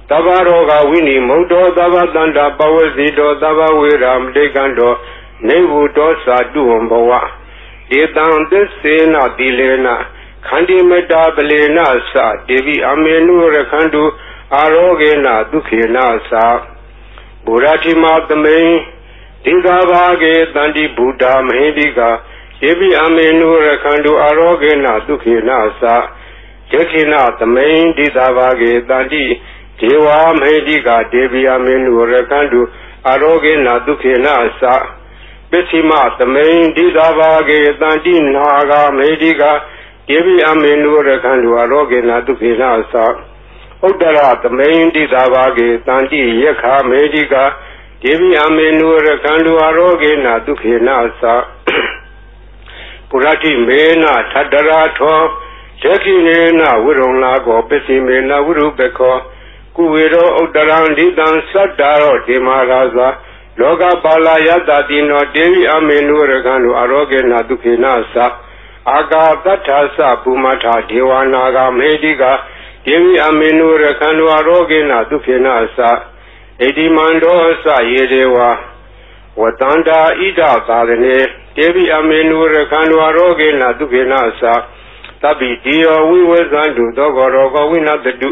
သဗ္ဗရောဂဝိနိမုတ်တောသဗ္ဗတန္တာပဝစီတောသဗ္ဗဝေရာမတေကံတောနေဝုတောသာတုဝံဘဝဒေတံသစ္စေနတိလေနခန္တိမတာပလေနသဒေဝိအမေနုရခန္တုအာရောဂေနဒုခေနသာ ဘုရားတိမသမိန်ဒီဃဘာကေတန္တိဗုဒ္ဓမဟိတိကယေပိအမေနုရခန္တုအာရောဂေနဒုခေနသာယခိနသမိန်ဒီဃဘာကေတန္တိဒေဝမဟိတိကဒေဝိအမေနုရခန္တုအာရောဂေနဒုခေနသာပစ္စည်းမသမိန်ဒီဃဘာကေတန္တိနာဂမဟိတိကဒေဝိအမေနုရခန္တုအာရောဂေနဒုခေနသာ ဥတ္တရသမိန်တိသာဘာကေတန်တိယခာမေတိကာဒေဝိအမေနုရခန္တုအရောဂေနဒုခေနသပုရတိမေနထတရာထောဒက္ခိနေနဝိရုံလာကောပစ္စည်းမေနဝိရုပခောကုဝေရောဥတ္တရံဒိတံသတ္တာရောဒေမာရာဇာလောကပါလာယတတိနောဒေဝိအမေနုရခန္တုအရောဂေနဒုခေနသအာကာတထသပုမထဒေဝနာဂမေတိကာ ယေဝိအမေနုရခန္ဓဝရောဂေနဒုခေနအစဣတိမန္တောအစယေဒေဝဝတန္တာဣဒသာရဏေဒေဝိအမေနုရခန္ဓဝရောဂေနဒုခေနအစသဗ္ဗိတိယောဝိဝေဇန္တုသောကောရောကောဝိနတတု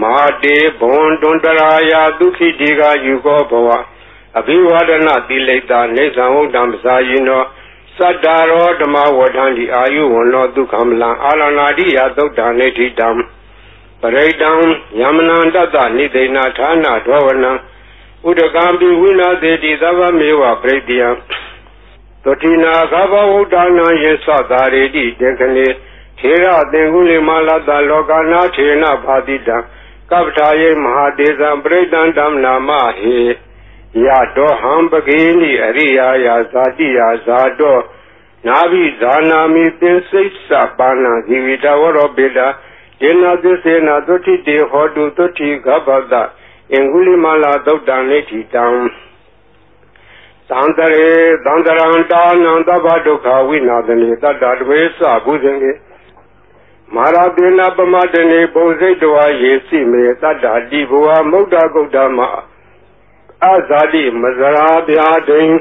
မာတေဘွန်တွန်တရာယာဒုခိတိကယူကောဘဝအဘိဝဒနာတိလိတာနေသံဝုဒ္ဓံပစာယိနောသတ္တရောဓမ္မဝဋ္ဌံဒီအာယုဝနောဒုက္ခမလံအာလနာတိယသုတ်တံနေတိတံ ပရိတံယမနန္တတနိသိဏဌာနဒောဝနံဥဒကံပိဝိနာသေတိသဗ္ဗမေဝပရိတယံသတိနာကဘဝုဒ္ဒနာယေသသာရေတိတေခနေထေရသင်္ကုလိမလတလောကနာထေနဘာတိတံကပ္ပထာယေမဟာတေဇံပရိတံဓမ္နာမဟေယတောဟံပကေနိအရိယာယာဇာတိယာဇာတောနာဘိဇာနာမိသင်္စိတ်စပါဏဇီဝိတဝရောပေတာ ဒေနာသစ္စေနာသုတိတေဟောတုသုတိကပ္ပတအင်္ဂုလိမလာသုတ်တံနေတိတံသံတရေသံတရံတာနံသဗ္ဗဒုက္ခဝိနာသနေတတ္တတဝေသဘုဇင်ကေမာရတေနပမတနေပုံစိတ်တော်ယေစီမေတတ္တတိဘဝမုဒ္ဒဂုတ်တမအဇာတိမဇရာဗျာဒိန်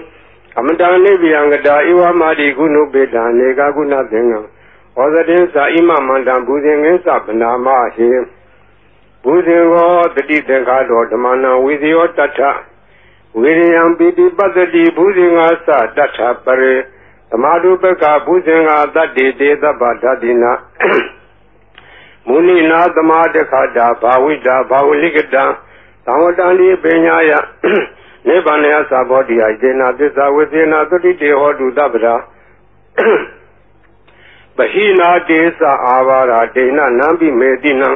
အမတန်နိဗ္ဗယံကတာဧဝမာတိကုဏုပေတံနေကကုဏသင်္ကံ ဩဇတိသာဣမမန္တံဘူဇင်ငင်းစဗနာမဟေဘူဇင်ဝတတိသင်္ခါတော်ဓမ္မနံဝိဇယောတထဝိရိယံပိတိပတ္တိဘူဇင်ငါစတထပရေသမာဓုပကဘူဇင်ငါတတ္တိတေသဗ္ဗဓတိနာမုနိနာသမာတခတာဘာဝိတာဘာဝလိကတံသံဝတံဒီပညာယနိဗ္ဗာန်ယသဘောတရားစေနာသစ္စာဝိသေနာသုတိတေဟောတုတပ္ပရာ ပဟိနာတေသအာဘာရာဒေနနံပိမေတိနံ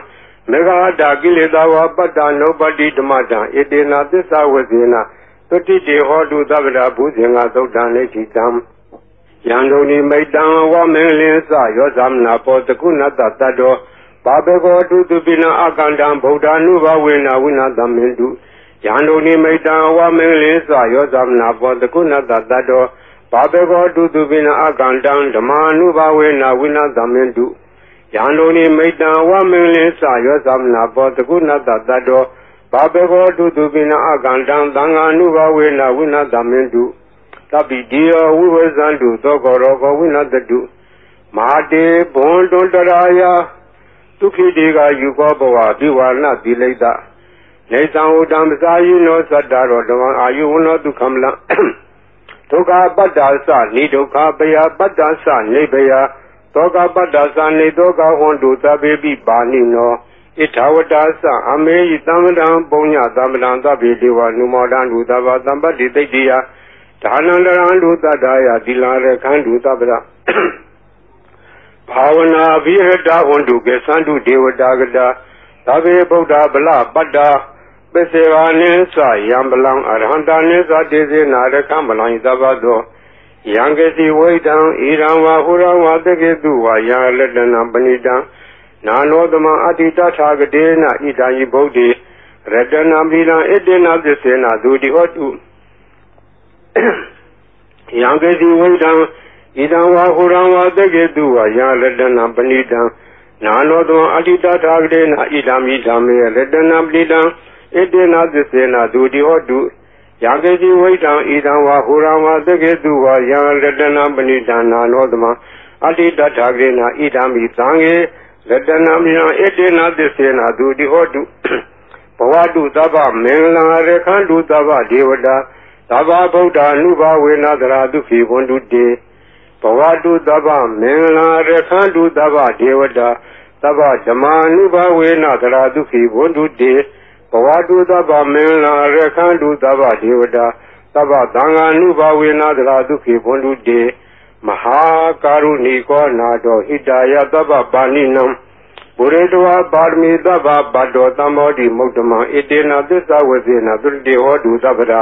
မေဃာတာကိလေသာဝပတ္တနုပတိဓမ္မတံဧတေနာသစ္စာဝိသေနာသုတိတေဟောတုတပ္ပရာဘုဇင်္ဂသုတ်တံနေတိတံယံဒုန်ိမိတ်တံဝမင်းလင်းစယောသမနာပောတကုဏတတတ္တောဘာဘေကောတုတုပိနအကန္တံဗုဒ္ဓ ानु ဘဝေနဝိနာသမင်တုယန္တုနိမိတံဝမင်းလင်းစယောသမနာပောတကုဏတတတ္တော ဘာဘေကောတုတုပိနအကန္တံဓမ္မာနုဘဝေနဝိနာသမင်တုယန္တုနိမိတံဝမင်းလင်းစယောသမနာပောတကုဏတတတ္တောဘာဘေကောတုတုပိနအကန္တံသံဃာနုဘဝေနဝိနာသမင်တုတပိတိယောဝိဝဇန္တုသောကောရောကောဝိနတတုမာတေဘွန်တွန်တရာယာဒုက္ခိတေကယူကောဘဝဒီဝါနတိလိတနေသံဥတံပစာယိနောသတ္တရောဓမ္မအာယုဝနောဒုက္ခမလ ဒုက္ခပတ္တာသနိဒုက္ခပယပတ္တာသနိဗယသောကပတ္တာသနိသောကဟွန်တုသဗ္ဗေပိပါဏိနောဣထာဝတ္တာသအမေယသမ္မတံပုံညသမ္မတံသဗ္ဗေဒေဝနုမောတံဒုသဗ္ဗသမ္ပတ္တိတိတ်တိယဒါနန္တရံဒုတ္တရာယသီလာရခန္ဓုသဗ္ဗရဘာဝနာဘိဟတဝန္တုကေသန္တုဒေဝတာကတာသဗ္ဗေဗုဒ္ဓဗလပတ္တာ ပစ္စေဝနိသယံပလံအရဟန္တာနိသတေစေနာရကံပလံသဗ္ဗသောယံကေစီဝိတံဣရံဝါဟုရံဝါတကေတုဝါယံလက်တနာပဏိတံနာနောသမအတ္တိတထာဂတေနဣဒာယိဗုဒ္ဓေရတနာပိလံဣတေနသစ္စေနာသူတိဟောတုယံကေစီဝိတံဣဒံဝါဟုရံဝါတကေတုဝါယံလက်တနာပဏိတံနာနောသောအတိတထာဂရေနဣဒာမိဓမ္မေရတနာပဏိတံ ဣတေနသစ္စေနာသူတိဟောတုယာကေစီဝိတံဣဒံဝါဟုရံဝါတကေတုဝါယံရတနာပဏိတံနာနောသမအတိတထာဂရေနဣဒာမိသံဃေရတနာမိယံဣတေနသစ္စေနာသူတိဟောတုဘဝတုသဗ္ဗမင်္ဂလံရခန္တုသဗ္ဗဒေဝတာသဗ္ဗဗုဒ္ဓ ानु ဘဝေနသရာတုခိဝန္တုတေဘဝတုသဗ္ဗမင်္ဂလာရခန္တုသဗ္ဗဒေဝတာသဗ္ဗဓမ္မာနုဘဝေနသရာတုခိဝန္တုတေ ဘဝတုသဗ္ဗမင်္ဂလာရခန္တုသဗ္ဗဒေဝတာသဗ္ဗသံဃာနုဘဝေနသရာတုခိဝန္တုတေမဟာကာရုဏီကောနာတော်ဟိတယသဗ္ဗပါဏိနံဘုရေတဝပါရမီသဗ္ဗဘတ်တော်သမောတိမုဒ္ဓမံဣတေနသစ္စာဝဇေနသုတိဟောတုသဗ္ဗရာ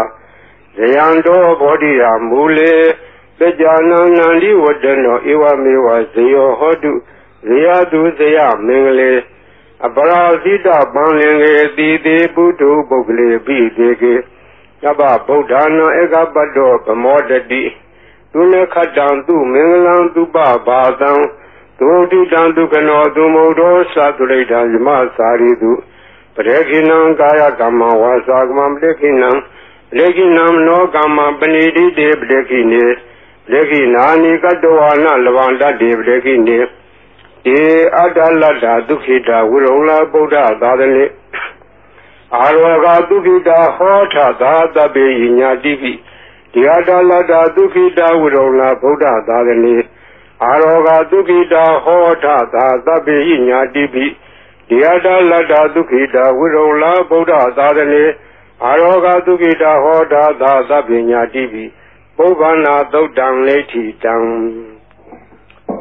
ဇယံတော်ဘောဓိယာမူလေသကြနံနန္ဒီဝတ္တနောဧဝမေဝဇယောဟောတုဇယတုဇယမင်္ဂလေ အပရာဇိတပံလင်ကေတိတိပုထုပုဂ္ဂလေပိတေကေသဗ္ဗဗုဒ္ဓနာဧကပတ္တောဗမောတတိသူလခတံသူမင်္ဂလံသူပဘာသံသူတိတံဒုက္ခနောသူမုဒ္ဒောသတုရိတံယမစာရိတုပရေခိနံကာယကမ္မဝါစာကမ္မပရေခိနံလေခိနံနောကမ္မပဏိတိတေပရေခိနေလေခိနာနိကတဝါနလဝန္တတေပရေခိနေေ အတ္တလတ္တာဒုက္ခိတာဝိရုံလာဗုဒ္ဓသာသနေအာရောဂဒုက္ခိတာဟောထသာတပေညာတိပိဒီအတ္တလတ္တာဒုက္ခိတာဝိရုံလာဗုဒ္ဓသာသနေအာရောဂဒုက္ခိတာဟောထသာတပေညာတိပိဒီအတ္တလတ္တာဒုက္ခိတာဝိရုံလာဗုဒ္ဓသာသနေအာရောဂဒုက္ခိတာဟောထသာသပေညာတိပိပုဗ္ဗနာသုတ်တံလိဋ္ဌိတံသောဘဂဝါဣတိပိအရဟံအရဟံဝတ္တသောဘဂဝါအရဟံတံတရဏံဂစ္ဆာမိအရဟံတံသီရသနမာမိပထမောဝဇိရာဘာဂရောသောဘဂဝါဣတိ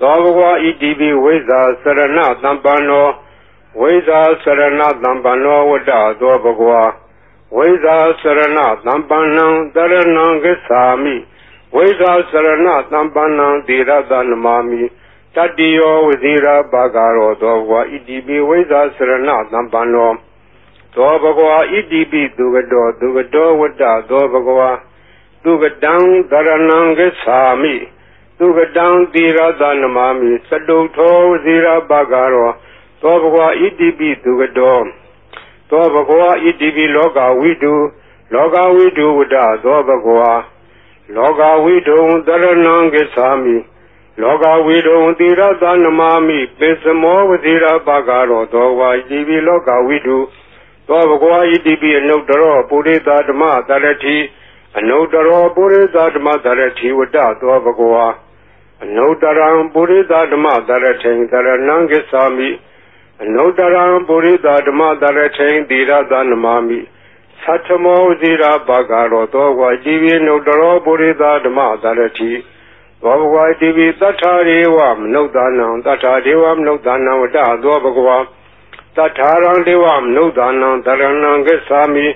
သီရသနမာမိဒုတိယဝဇိရာဘာဂရောသောဘဂဝါဣတိပိသမ္မာသမ္ဗုဒ္ဓောသောဘဂဝါဣတိပိဝိဇာစရဏသံပန္နောဝိဇာစရဏသံပန္နောဝတ္တသောဘဂဝါဝိဇာစရဏသံပန္နံတရဏံဂစ္ဆာမိဝိဇာစရဏသံပန္နံသီရသနမာမိတတ္တိယောဝဇိရာဘာဂရောသောဘဂဝါဣတိပိဝိဇာစရဏသံပန္နောသောဘဂဝါဣတိပိသူကတောသူကတောဝတ္တသောဘဂဝါသူကတံတရဏံဂစ္ဆာမိ သူကတံသီရသနမာမိသတုထောဇိရာပကရောသောဘဂဝါဣတိပိသူကတောသောဘဂဝါဣတိပိလောကဝိတုလောကဝိတုဝဒသောဘဂဝါလောကဝိတုံတရဏံကိသာမိလောကဝိတုံသီရသနမာမိပိစမောဝဇိရာပကရောသောဝါဣတိပိလောကဝိတုသောဘဂဝါဣတိပိအနုတ္တရောပုရိသဓမ္မတရတိအနုတ္တရောပုရိသဓမ္မတရတိဝတ္တသောဘဂဝါ အနုတ္တရံပုရိသဓမ္မတရထိန်တရဏံကိသာမိအနုတ္တရံပုရိသဓမ္မတရထိန်တိရသနမမိသတ္ထမောဇိရာဘာဂရောသောဝါကြည်ဝိနုတ္တရောပုရိသဓမ္မတရတိသောဘဂဝါတိပိတထာရေဝမနုဿာနံတထာဒေဝမနုဿာနံဝတ္တသောဘဂဝါတထာရံဒေဝမနုဿာနံတရဏံကိသာမိ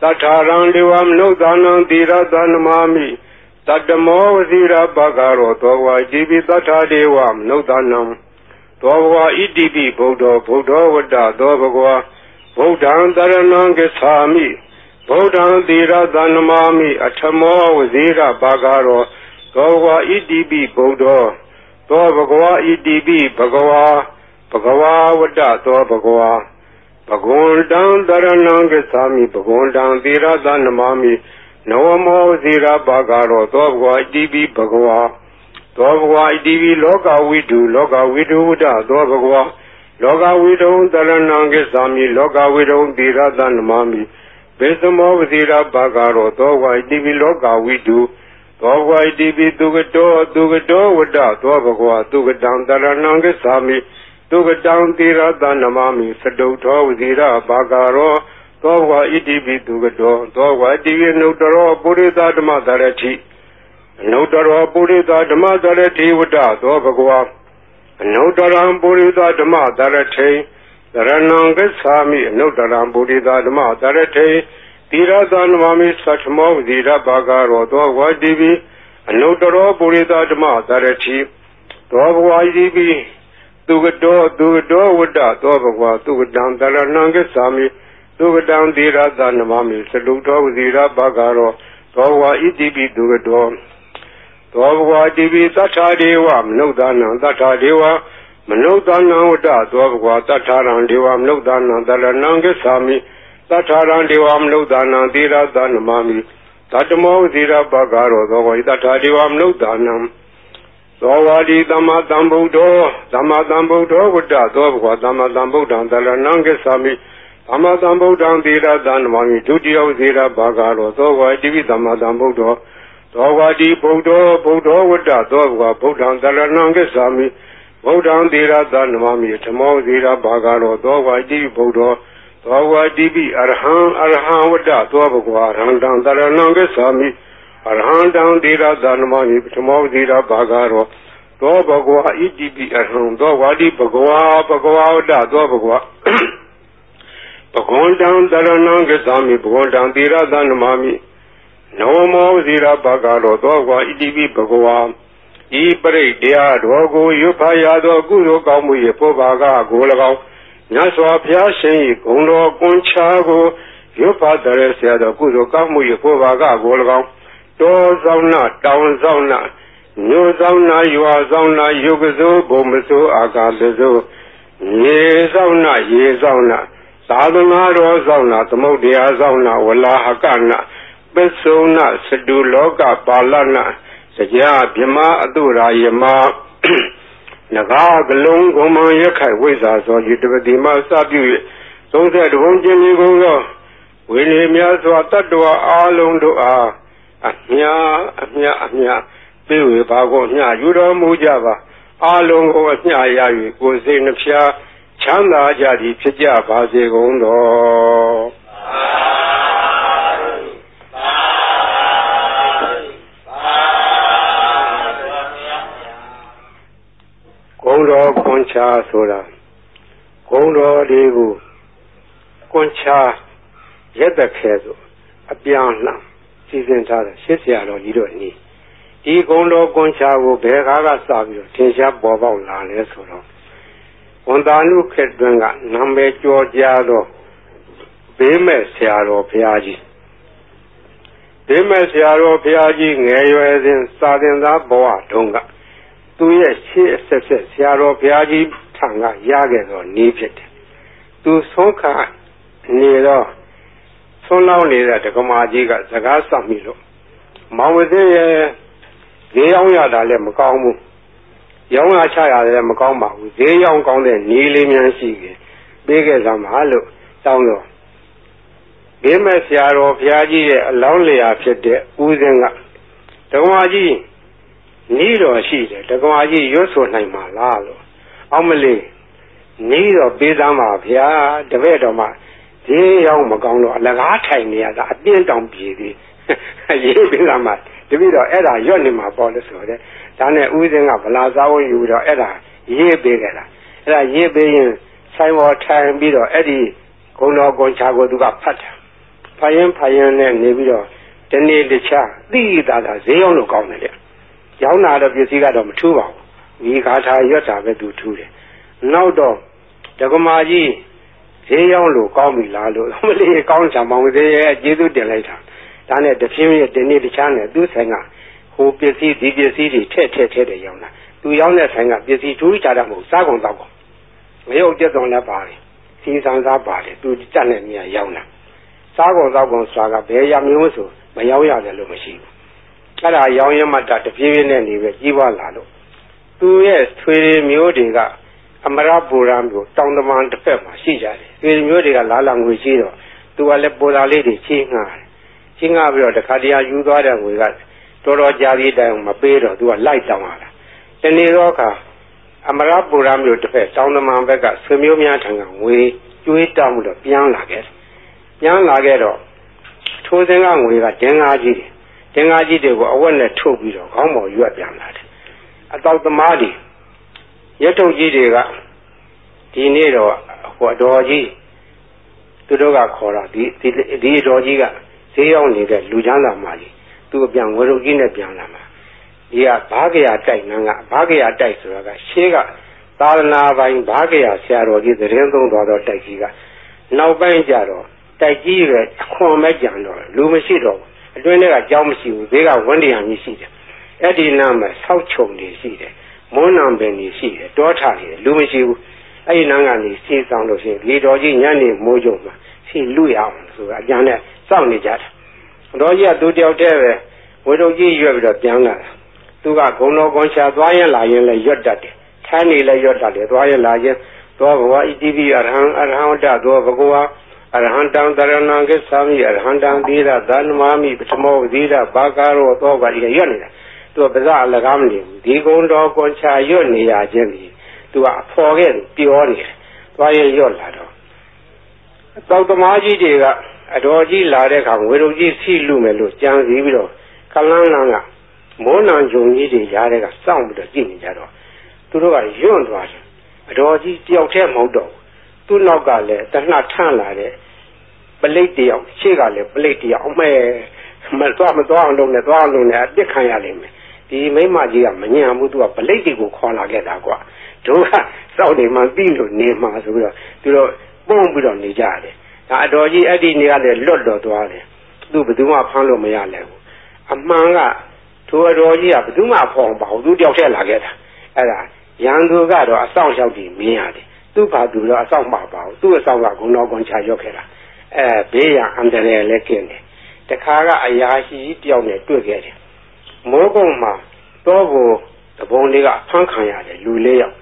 တထာရံဒေဝမနုဿာနံတိရသနမမိ တတမောဝစီရပကရောသောဝါជីပိတထာဒေဝမနုဿနံသောဘဝဣတိပိဗုဒ္ဓဗုဒ္ဓဝတ္တသောဘဂဝါဗုဒ္ဓံတရဏံကိသာမိဗုဒ္ဓံသီရသနမာမိအထမောဝစီရပကရောသောဘဝဣတိပိဗုဒ္ဓသောဘဂဝါဣတိပိဘဂဝါဘဂဝါဝတ္တသောဘဂဝါဘဂဝန္တံတရဏံကိသာမိဘဂဝန္တံသီရသနမာမိ နဝမောဇိရာပါကတော့သောဘဂဝါဣတိပိဘဂဝါသောဘဂဝါဣတိပိလောကဝိတုလောကဝိတုဝဒသောဘဂဝါလောကဝိတုံတရဏံကိသာမိလောကဝိတုံတိရသနမမိဘေသမောဝဇိရာပါကတော့သောဘဂဝါဣတိပိလောကဝိတုသောဘဂဝါဣတိပိသူကတောသူကတောဝဒသောဘဂဝါသူကတံတရဏံကိသာမိသူကတံတိရသနမမိသတုထောဝဇိရာပါကတော့ သောဝါဣတိပိသူကတော်သောဝါတိဝိနုတရောပုရိသဓမ္မသရတိအနုတရောပုရိသဓမ္မသရတိဝတ္တသောဘဂဝါအနုတရံပုရိသဓမ္မသရထိသရဏံဂစ္ဆာမိအနုတရံပုရိသဓမ္မသရထိသီရသနမမိသတ္ထမောဝိရဘာဂရောသောဝါတိပိအနုတရောပုရိသဓမ္မသရတိသောဘဝဣတိပိသူကတော်သူကတော်ဝတ္တသောဘဂဝါသူကတံသရဏံဂစ္ဆာမိ သုကတံသီရသနမမိသလုတော်ဝဇိရဘဂရောသောဝါဣတိပိသူကတော်သောဘဝတိပိသတ္ထာဒေဝမနုဿာနံသတ္ထာဒေဝမနုဿာနံဝတ္တသောဘဂဝသတ္ထာရံဒေဝမနုဿာနံတရဏံကိသာမိသတ္ထာရံဒေဝမနုဿာနံသီရသနမမိသတ္တမောသီရဘဂရောသောဝါသတ္ထာဒေဝမနုဿာနံသောဝါဒီသမ္မာသမ္ဗုဒ္ဓောသမ္မာသမ္ဗုဒ္ဓောဝတ္တသောဘဂဝသမ္မာသမ္ဗုဒ္ဓံတရဏံကိသာမိ သမ္မာသမ္ဗုဒ္ဓံသီရသံဓမ္မမိဒုတိယဝေရဘာဂရောသောဝါတိပိသမ္မာသမ္ဗုဒ္ဓောသောဝါတိဗုဒ္ဓောဗုဒ္ဓောဝတ္တသောဘဂဗုဒ္ဓံတရဏံကိသာမိဗုဒ္ဓံသီရသံဓမ္မမိဓမ္မောသီရဘာဂရောသောဝါတိပိဗုဒ္ဓောသောဝါတိပိအရဟံအရဟံဝတ္တသောဘဂဝရဟံတံတရဏံကိသာမိအရဟံတံသီရသံဓမ္မမိဓမ္မောသီရဘာဂရောသောဘဂဝဣတိပိအရဟံသောဝါတိဘဂဝဘဂဝဝတ္တသောဘဂဝ ပဂွန်တံတရဏံကသာမိပဂွန်တံသီရသနမမိနဝမောဇီရဘဂရောသောကွာဣတိပိဘဂဝါဤပရိတရားတော်ကိုရွဖာရသောကုသိုလ်ကောင်းမှု၏ဖောဘာကကို၎င်းမြတ်စွာဘုရားရှင်၏ဂုဏ်တော်ကွန်ချာကိုရွတ်ပါတဲ့ဆရာတော်ကုသိုလ်ကောင်းမှု၏ကိုယ်ပါကကို၎င်းတောဆောင်နာတောင်ဆောင်နာမြို့ဆောင်နာရွာဆောင်နာယုတ်ကစိုးဘုံမစိုးအာကာသစိုးရေဆောင်နာရေဆောင်နာ သာသနာတော်ဆောင်နာသမုဒ္ဒရာဆောင်နာဝလာဟကနာပစ္စုနာစတုလောကပါဠနာစကြာဗြမအတုရာယမနဂါကလုံးကုံမရက်ခိုက်ဝိဇာသောယတပတိမစပြု၍သုံးဆက်တဘုံကျင်းကြီးကုန်သောဝိနည်းများစွာတတ္တဝအာလုံးတို့အားအမြအမြအမြပြေဝေပါကုန်မြယူတော်မူကြပါအာလုံးကိုအမြရ၍ကိုယ်စိတ်နှဖျား ချမ်းသာကြသည်ဖြစ်ကြပါစေကုန်တော်ဂုံတော်ကွန်ချာဆိုတာဂုံတော်လေးကိုကွန်ချာရက်သက်ခဲဆိုအပြောင်းလှန်စီစဉ်ထားတဲ့ရှစ်ဆရာတော်ကြီးတို့နီးဒီဂုံတော်ကွန်ချာကိုဘယ်ကားကစပြီးတော့ထင်ရှားပေါ်ပေါက်လာလဲဆိုတော့ ဝန်တာနုခေတ်တွင်ကနာမည်ကျော်ကြားသောဘေးမဲ့ဆရာတော်ဘုရားကြီးဘေးမဲ့ဆရာတော်ဘုရားကြီးငယ်ရွယ်စဉ်စာသင်သားဘဝတုန်းကသူရဲ့ရှေးအဆက်ဆက်ဆရာတော်ဘုရားကြီးထံကရခဲ့သောနေဖြစ်တယ်။သူဆုံးခါနေတော့ဆုံးလောင်းနေတဲ့ဒကမာကြီးကစကားဆက်မိလို့မောင်ဝသိရဲ့ဈေးရောက်ရတာလည်းမကောင်းဘူး။ ရောင်းရချရတယ်လည်းမကောင်းပါဘူး။ဈေးရောက်ကောင်းတဲ့နေလေးများရှိခဲ့ပေးခဲ့သမှာလို့တောင်းတော့ဘေးမဲ့ဆရာတော်ဘုရားကြီးရဲ့အလောင်းလျာဖြစ်တဲ့ဦးစင်းကဒကမာကြီးနီးတော်ရှိတယ်တက္ကမကြီးရွတ်ဆိုနိုင်မှာလားလို့အောင်မလေးနီးတော်ပေးသမ်းပါဗျာတပည့်တော်မှဈေးရောက်မကောင်းတော့အလကားထိုင်နေရတာအပြင်းတောင်ပြေသေးရေးပေးသမ်းပါတပည့်တော်အဲ့ဒါရွတ်နေမှာပေါ့လို့ဆိုတဲ့ ဒါနဲ့ဦးစင်းကဗလာစားဝင်ယူတော့အဲ့ဒါရေးပေးကြတာအဲ့ဒါရေးပေးရင်ဆိုင်ဝထိုင်ပြီးတော့အဲ့ဒီဂုံတော်ဂုံချာကိုသူကဖတ်တာဖတ်ရင်ဖတ်ရင်နဲ့နေပြီးတော့ဒီနေ့တခြားသိတာသာဈေးရောက်လို့ကောင်းတယ်လေရောင်းတာတော့ပစ္စည်းကတော့မထူးပါဘူးဒီဂါထာရွတ်တာပဲသူထူးတယ်နောက်တော့ဒကမာကြီးဈေးရောက်လို့ကောင်းပြီလားလို့မလေးကောင်းချင်မောင်သေးရဲ့ကျေးဇူးတင်လိုက်တာဒါနဲ့တဖြည်းဖြည်းဒီနေ့တခြားနဲ့သူ့ဆိုင်က ဟိုပစ္စည်းဒီပစ္စည်းတွေထည့်ထည့်ထည့်တယ်ရောင်းတာသူရောင်းတဲ့ဆိုင်ကပစ္စည်းထူးခြားတာမဟုတ်စားကုန်တော့ကုန်မရုပ်တက်တော်လည်းပါတယ်စီဆန်စားပါတယ်သူတက်တဲ့နေရာရောင်းတာစားကုန်တော့ကုန်ဆိုတာကဘယ်ရမျိုးဆိုမရောင်းရတယ်လို့မရှိဘူးအဲ့ဒါရောင်းရမတတပြေးပြေးနဲ့နေပဲကြီးပွားလာလို့သူရဲ့ဆွေမျိုးတွေကအမရပူရံမျိုးတောင်တမန်တစ်ဖက်မှာရှိကြတယ်ဆွေမျိုးတွေကလာလာငွေရှိတော့သူကလည်းပေါ်လာလေးတွေချင်းငှားတယ်ချင်းငှားပြီးတော့တခါတည်းယူသွားတဲ့ငွေက တော်တော်ကြာပြီးတိုင်မပေးတော့သူကလိုက်တောင်းလာတာတနေ့တော့ခါအမရပူရံမျိုးတစ်ဖက်တောင်တမန်ဘက်ကဆွေမျိုးများထံကငွေကျွေးတောင်းလို့ပြန်လာခဲ့ပြန်လာခဲ့တော့ထိုးစင်းကငွေကဒင်းကားကြီးတယ်တင်္ဂါကြီးတွေကိုအဝက်နဲ့ထုတ်ပြီးတော့ခေါင်းပေါ်ရွက်ပြန်လာတယ်အတောက်သမားတွေရထုတ်ကြီးတွေကဒီနေ့တော့ဟိုတော်ကြီးသူတို့ကခေါ်တာဒီဒီတော်ကြီးကဈေးရောက်နေတဲ့လူချမ်းသာမကြီး သူအပြန်ဝရုပ်ကြီးနဲ့ပြန်လာမှာဒီကဘာကရာတိုက်နန်းကဘာကရာတိုက်ဆိုတာကရှေးကသာသနာပိုင်ဘာကရာဆရာတော်ကြီးသတင်းသုံးတော်တော့တိုက်ကြီးကနောက်ပိုင်းကျတော့တိုက်ကြီးရဲ့အခွန်မဲ့ကြံတော့လူမရှိတော့ဘူးအတွင်းထဲကကြောင်းမရှိဘူးဘေးကဝန်းတရားကြီးရှိတယ်အဲ့ဒီနားမှာဆောက်ချုံတွေရှိတယ်မွန်းနံပင်တွေရှိတယ်တောထတွေလူမရှိဘူးအဲ့ဒီနားကနေစီဆောင်လို့ရှိရင်လေတော်ကြီးညနေမိုးကြုံမှာစီလူရအောင်ဆိုတာအကြံနဲ့စောင့်နေကြတာ တော်ကြီးကသူတယောက်တည်းပဲဝေတုံကြီးရွက်ပြီးတော့ပြန်လာတာသူကဂုံတော်ကွန်ချာသွားရင်လာရင်လည်းရွတ်တတ်တယ်ထိုင်းနေလည်းရွတ်တတ်တယ်သွားရင်လာရင်သောဘဝဣတိပိအရဟံအရဟံတသောဘဂဝါအရဟံတံတရဏံကိသာမိအရဟံတံသီရသနမာမိပထမောသီရဘာကာရောသောပါဒီရွတ်နေတာသူကပဇအလကားမနေဘူးဒီကုံတော်ကွန်ချာရွတ်နေရခြင်းဒီသူကအဖော်ခဲ့ပြောနေတယ်သွားရင်ရွတ်လာတော့သောတမားကြီးတွေက အတော်ကြီးလာတဲ့အခါငွေတုံကြီးစီးလူမယ်လို့ကြံစည်ပြီးတော့ကလန်းလန်းကမောနံဂျုံကြီးတွေရားတဲ့ကစောင့်ပြီးတော့ကြည့်နေကြတော့သူတို့ကယွန့်သွားတယ်အတော်ကြီးတယောက်တည်းမဟုတ်တော့သူ့နောက်ကလည်းတနှထန့်လာတဲ့ပလိတ်တယောက်ရှေ့ကလည်းပလိတ်တယောက်အမဲမသွားမသွားအောင်လုပ်နေသွားအောင်လုပ်နေအပြစ်ခံရလိမ့်မယ်ဒီမိမကြီးကမညံဘူးသူကပလိတ်တွေကိုခေါ်လာခဲ့တာကွာတို့ကစောက်နေမှပြီးလို့နေမှာဆိုပြီးတော့သူတို့ပုံပြီးတော့နေကြတယ် ဒါအတော်ကြီးအဲ့ဒီနေရာလေလွတ်တော်သွားတယ်သူဘယ်သူမှဖမ်းလို့မရလဲဘူးအမှန်ကသူအတော်ကြီးကဘယ်သူမှဖော်ပါဘူးသူတယောက်တည်းလာခဲ့တာအဲ့ဒါရန်သူကတော့အဆောင်ရောက်ပြီးမင်းရတယ်သူ့ဘာသူတော့အဆောင်မှာပါဘူးသူ့အဆောင်ကဂုဏတော်ကွန်ချရောက်ခဲ့တာအဲဘေးရန်အန္တရာယ်လည်းကျင်းတယ်တခါကအရာရှိတယောက်နဲ့တွေ့ခဲ့တယ်မိုးကုံမှာတော့ဘုံတဘုံလေးကဖမ်းခံရတယ်လူလေးယောက်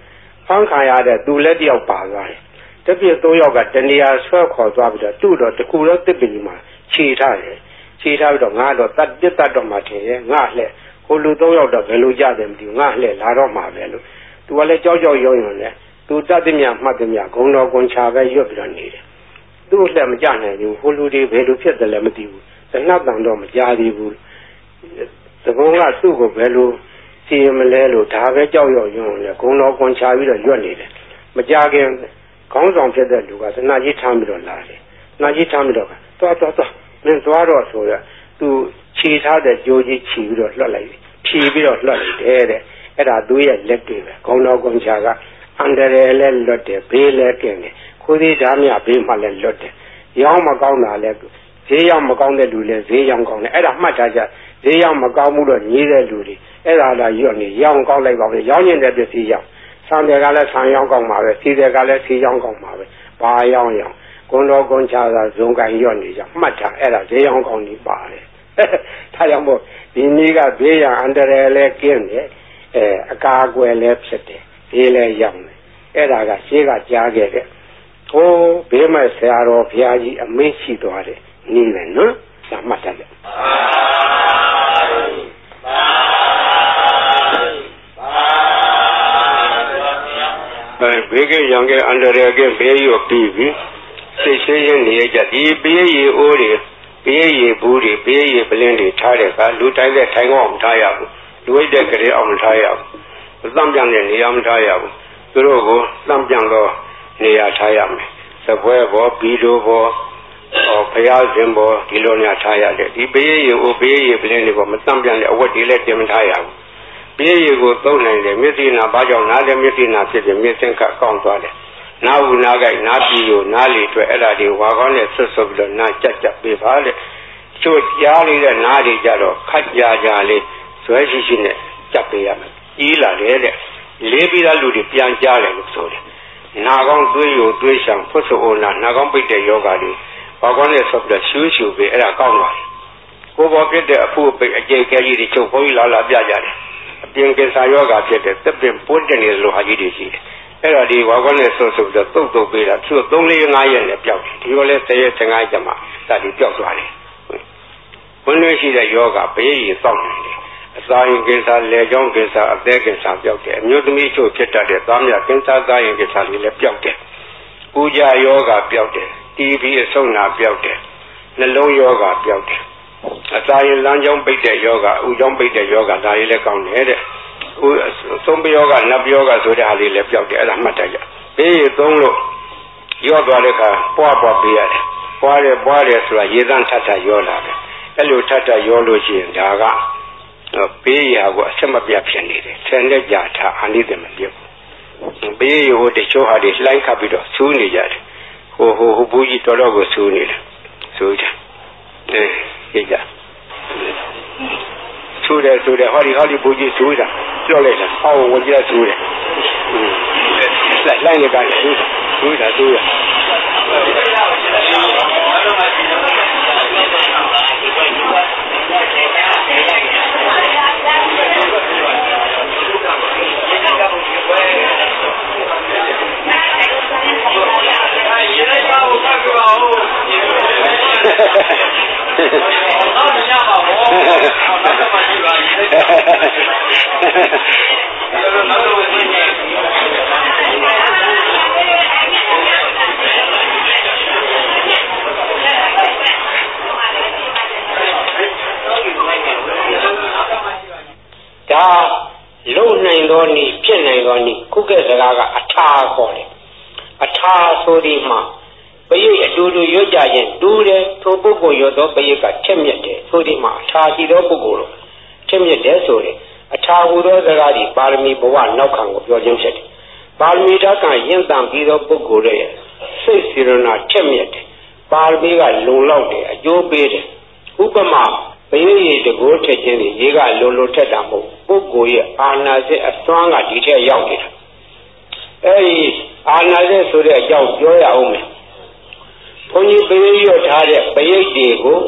ဖမ်းခံရတဲ့သူလည်းတယောက်ပါသွားတယ် တပြည့်သုံးယောက်ကတနေရာဆွဲခေါ်သွားပြီးတော့သူ့တော့တကူတော့တစ်ပင်မှာခြေထားတယ်ခြေထားပြီးတော့ငါတော့တတ်ပြတ်တတ်တော့မှထင်ရဲ့ငါလှဲ့ဟိုလူသုံးယောက်တော့ဘယ်လိုကြတယ်မသိဘူးငါလှဲ့လာတော့မှပဲလို့သူကလည်းကြောက်ကြောက်ရုံရုံနဲ့သူတတ်သည်မြမှတ်သည်မြဂုံတော်ကွန်ချာပဲရွတ်ပြီးတော့နေတယ်သူ့လှဲ့မကြနိုင်ဘူးဟိုလူတွေဘယ်လိုဖြစ်တယ်လဲမသိဘူးတနတ်တန်တော့မကြသေးဘူးသဘုံကသူ့ကိုဘယ်လိုစီမလဲလို့ဒါပဲကြောက်ရွံ့ရုံနဲ့ဂုံတော်ကွန်ချာပြီးတော့ရွတ်နေတယ်မကြခင် ခေါင်းဆောင်ဖြစ်တဲ့လူကသနာကြီးထမ်းပြီးတော့လာတယ်။နာကြီးထမ်းပြီးတော့သွားသွားသွားမင်းသွားတော့ဆိုရသူခြေထားတဲ့ကြိုးကြီးခြီးပြီးတော့လွှတ်လိုက်ဖြီးပြီးတော့လွှတ်လိုက်တယ်တဲ့။အဲ့ဒါသူရဲ့လက်တွေပဲခေါင်းတော်ကွန်ချာကအန္တရာယ်လည်းလွတ်တယ်ဘေးလည်းကင်းတယ်ခိုးသေးဓာမြဘေးမှလည်းလွတ်တယ်။ရောင်းမကောင်းတာလည်းဈေးရောက်မကောင်းတဲ့လူလည်းဈေးရောက်ကောင်းတယ်အဲ့ဒါမှတ်ထားကြဈေးရောက်မကောင်းမှုတော့ညီးတဲ့လူတွေအဲ့ဒါလာရွတ်နေရောင်းကောင်းလိုက်ပါပဲရောင်းရင်တဲ့ပစ္စည်းရောက် ဆံတယ်ကလည်းဆံရောင်းကောင်းပါပဲစီတယ်ကလည်းစီရောင်းကောင်းပါပဲဘာရောင်းရောင်းကွန်တော်ကွန်ချာသာဇုံကန်ရော့နေကြမှတ်တာအဲ့ဒါဈေးရောင်းကောင်းနေပါတယ်ဒါကြောင့်မို့ဒီနေ့ကဘေးရန်အန္တရာယ်လည်းကင်းတယ်အဲအကာအကွယ်လည်းဖြစ်တယ်ဈေးလည်းရောင်းတယ်အဲ့ဒါကရှေးကကြားခဲ့တဲ့ဟိုးဘေးမဲ့ဆရာတော်ဘုရားကြီးအမင်းရှိသွားတယ်နေတယ်နော်သာမှတ်တယ်အဲ ဘေးကရံကအန္တရာယ်ကဘေးရောပြီးပြီစိတ်ရှင်းရင်းနေကြဒီဘေးရီအိုးတွေဘေးရီဘူးတွေဘေးရီပလင်းတွေထားတဲ့ကလူတိုင်းတဲ့ထိုင်ကောင်းမထားရဘူးလူဝိတ်တဲ့ကလေးအောင်မထားရဘူးသံပြန်တဲ့နေရာမထားရဘူးသူတို့ကိုသံပြန်တော့နေရာထားရမယ်သပွဲဘောဘီလိုဘောဟောဘုရားရှင်ဘောဒီလိုညာထားရတယ်ဒီဘေးရီအိုးဘေးရီပလင်းတွေဘောမသံပြန်တဲ့အဝတ်တွေလည်းတင်မထားရဘူး ပြည့်ရည်ကိုသုံးနိုင်တယ်မျက်စိနာဘာကြောင့်နားလည်းမျက်စိနာဖြစ်တယ်မျက်စင်ကကောင်းသွားတယ်နာဝူနာကြိုက်နာပြီးကိုနားလီအတွက်အဲ့ဒါတွေဝါကောင်းနဲ့ဆွတ်ဆွတ်ပြီးတော့နားကြက်ကြက်ပေးပါလေချို့ကြားလေးတဲ့နားတွေကြတော့ခက်ကြကြလေးဇွဲရှိရှိနဲ့ကြက်ပေးရမယ်ကြီးလာတယ်တဲ့လေးပြီးသားလူတွေပြန်ကြားတယ်လို့ဆိုတယ်နာကောင်းသွေးရိုသွေးရှောင်ဖွတ်ဆိုအိုနာနာကောင်းပိတ်တဲ့ယောဂါတွေဘာကောင်းနဲ့ဆွတ်ပြီးတော့ရှူးရှူပေးအဲ့ဒါကောင်းသွားတယ်ကိုယ်ပေါ်ဖြစ်တဲ့အဖို့ပိတ်အကျိတ်ကဲကြီးတွေချုပ်ဘုန်းကြီးလာလာပြကြတယ် အပြင်ကင်ဆာယောဂါဖြစ်တဲ့သက်ပင်ပွတ်တဲ့နေလိုဟာကြီးတွေရှိတယ်အဲ့တော့ဒီဝါကောနဲ့ဆွဆွပြီးတော့တုတ်တုတ်ပေးတာသူ3 4 5ရက်နဲ့ပျောက်တယ်ဒီလိုလဲ10ရက်15ရက်ကျမှဒါဒီပျောက်သွားတယ်ဝင်လွှဲရှိတဲ့ယောဂဘေးရင်စောင့်နေတယ်အစာရင်ကင်ဆာလေကြောင်းကင်ဆာအသက်ကင်ဆာပျောက်တယ်အမျိုးသမီးချို့ဖြစ်တတ်တဲ့သားမြကင်ဆာသားရင်ကင်ဆာလေးလည်းပျောက်တယ်ပူကြယောဂပျောက်တယ်တီဗီအဆုံနာပျောက်တယ်နှလုံးယောဂပျောက်တယ် အစာရင်လမ်းကြောင်းပိတ်တဲ့ယောဂဥကြောင်းပိတ်တဲ့ယောဂဒါလေးလည်းကောင်းတယ်တဲ့ဟိုသုံးပယောဂနတ်ပယောဂဆိုတဲ့ဟာလေးလည်းပျောက်တယ်အဲ့ဒါမှတ်တတ်ကြဘေးရသုံးလို့ရော့သွားတဲ့အခါပွားပွားပေးရတယ်ပွားတယ်ပွားတယ်ဆိုတာရေသန့်ထပ်ထပ်ရောလာတယ်အဲ့လိုထပ်ထပ်ရောလို့ရှိရင်ဒါကဘေးရာကိုအဆက်မပြတ်ဖြစ်နေတယ်ဆယ်နှစ်ကြာထားအာနိသမပြုတ်ဘေးရဟိုတချို့ဟာတွေလှိုင်းခတ်ပြီးတော့ဆူးနေကြတယ်ဟိုဟိုဟိုဘူးကြီးတော်တော်ကိုဆူးနေတယ်ဆူးကြ အဲကြည့်ကြဆူတယ်ဆူတယ်ဟောဒီဟောဒီဘူးကြီးဆူတာပြောလိုက်တာဟောဝင်ကြဆူ တယ်လိုက်လိုက်နေကဆူဆူတာဆူရဒါလုံနိုင်သောနည်းဖြစ်နိုင်သောနည်းခုကဲ့စကားကအထာခေါ်တယ်အထာဆိုဒီမှာ ပရိတ်အတူတူရွတ်ကြရင်တူတယ်ထိုပုဂ္ဂိုလ်ရွတ်သောပရိတ်ကထက်မြက်တယ်ဆိုဒီမှာအထာရှိသောပုဂ္ဂိုလ်တို့ထက်မြက်တယ်ဆိုတယ်အထာဟူသောစကားဒီပါရမီဘဝနောက်ခံကိုပြောခြင်းဖြစ်တယ်ပါရမီဓာတ်ကရင့်တန်ပြီးသောပုဂ္ဂိုလ်ရဲ့စိတ်စေရနာထက်မြက်တယ်ပါရမီကလုံလောက်တယ်အကျိုးပေးတယ်ဥပမာဘယင်းရီတကိုးထက်ခြင်းတွေရေကလုံလုံထက်တာမဟုတ်ပုဂ္ဂိုလ်ရဲ့အာနာစိတ်အစွမ်းကဒီထက်ရောက်နေတာအဲဒီအာနာစိတ်ဆိုတဲ့အကြောင်းပြောရအောင်မယ် ဘုန်းကြီးပရိရွတ်ထားတဲ့ပရိတ်တွေကို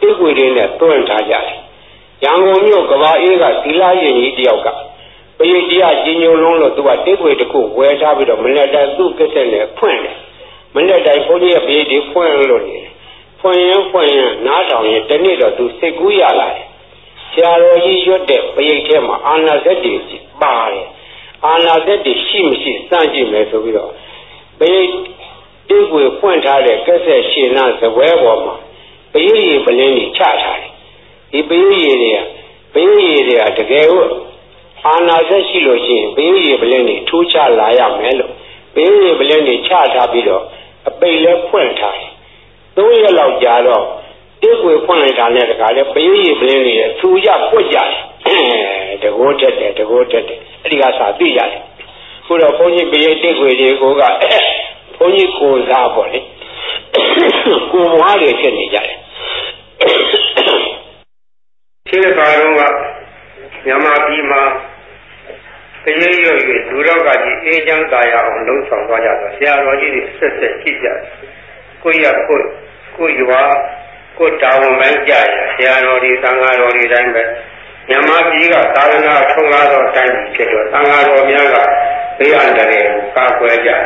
တိကွေတွေနဲ့တွန့်ထားကြတယ်ရန်ကုန်မြို့ကဘာအေးကသီလရင်ကြီးတယောက်ကပရိတ်တရားကြီးညိုလုံးလို့သူကတိကွေတစ်ခုဝယ်ထားပြီးတော့မနေ့တိုင်းသူ့ကိစ္စနဲ့ဖွင့်တယ်မနေ့တိုင်းဘုန်းကြီးရဲ့ပရိတ်တွေဖွင့်လို့နေတယ်ဖွင့်ရင်ဖွင့်ရင်နားထောင်ရင်တနေ့တော့သူစိတ်ကူးရလာတယ်ဆရာတော်ကြီးရွတ်တဲ့ပရိတ်ထဲမှာအာနာဇက်တွေပါတယ်အာနာဇက်တွေရှိမရှိစမ်းကြည့်မယ်ဆိုပြီးတော့ပရိတ် တိကွေဖွင့်ထားတဲ့ကက်ဆက်ရှင်နာဇပွဲပေါ်မှာပရိတ်ရေပလင်းကြီးချထားတယ်ဒီပရိတ်ရေတွေကပရိတ်ရေတွေကတကယ်ဟုတ်အာနာဇက်ရှိလို့ရှိရင်ပရိတ်ရေပလင်းကြီးထိုးချလာရမယ်လို့ပရိတ်ရေပလင်းကြီးချထားပြီးတော့အပိတ်လဲဖွင့်ထားတယ်သုံးရက်လောက်ကြာတော့တိကွေဖွင့်လိုက်တာနဲ့တခါလဲပရိတ်ရေပလင်းကြီးထူကြပွက်ကြတယ်တကိုးတက်တယ်တကိုးတက်တယ်အဲ့ဒီကစာသိရတယ်ခုတော့ဘုန်းကြီးပရိတ်တိကွေတွေကိုက ဘုန်းကြီးကိုစားပေါ့လေကိုဘွားတွေဖြစ်နေကြတယ်ရှိတဲ့ဘာလုံးကမြန်မာပြည်မှာတရေရွရွဒူတော့ကကြီးအေးချမ်းသာရအောင်လှုံ့ဆော်သွားကြတော့ဆရာတော်ကြီးတွေဆက်ဆက်ကြည့်ကြတယ်ကိုရကိုကိုရွာကိုတာဝန်ပိုင်းကြရဆရာတော်ဒီသံဃာတော်ဒီတိုင်းပဲမြန်မာပြည်ကသာသနာထုံးကားသောအတိုင်းဖြစ်တော့သံဃာတော်များကဘေးအန္တရာယ်ကိုကာကွယ်ကြတယ်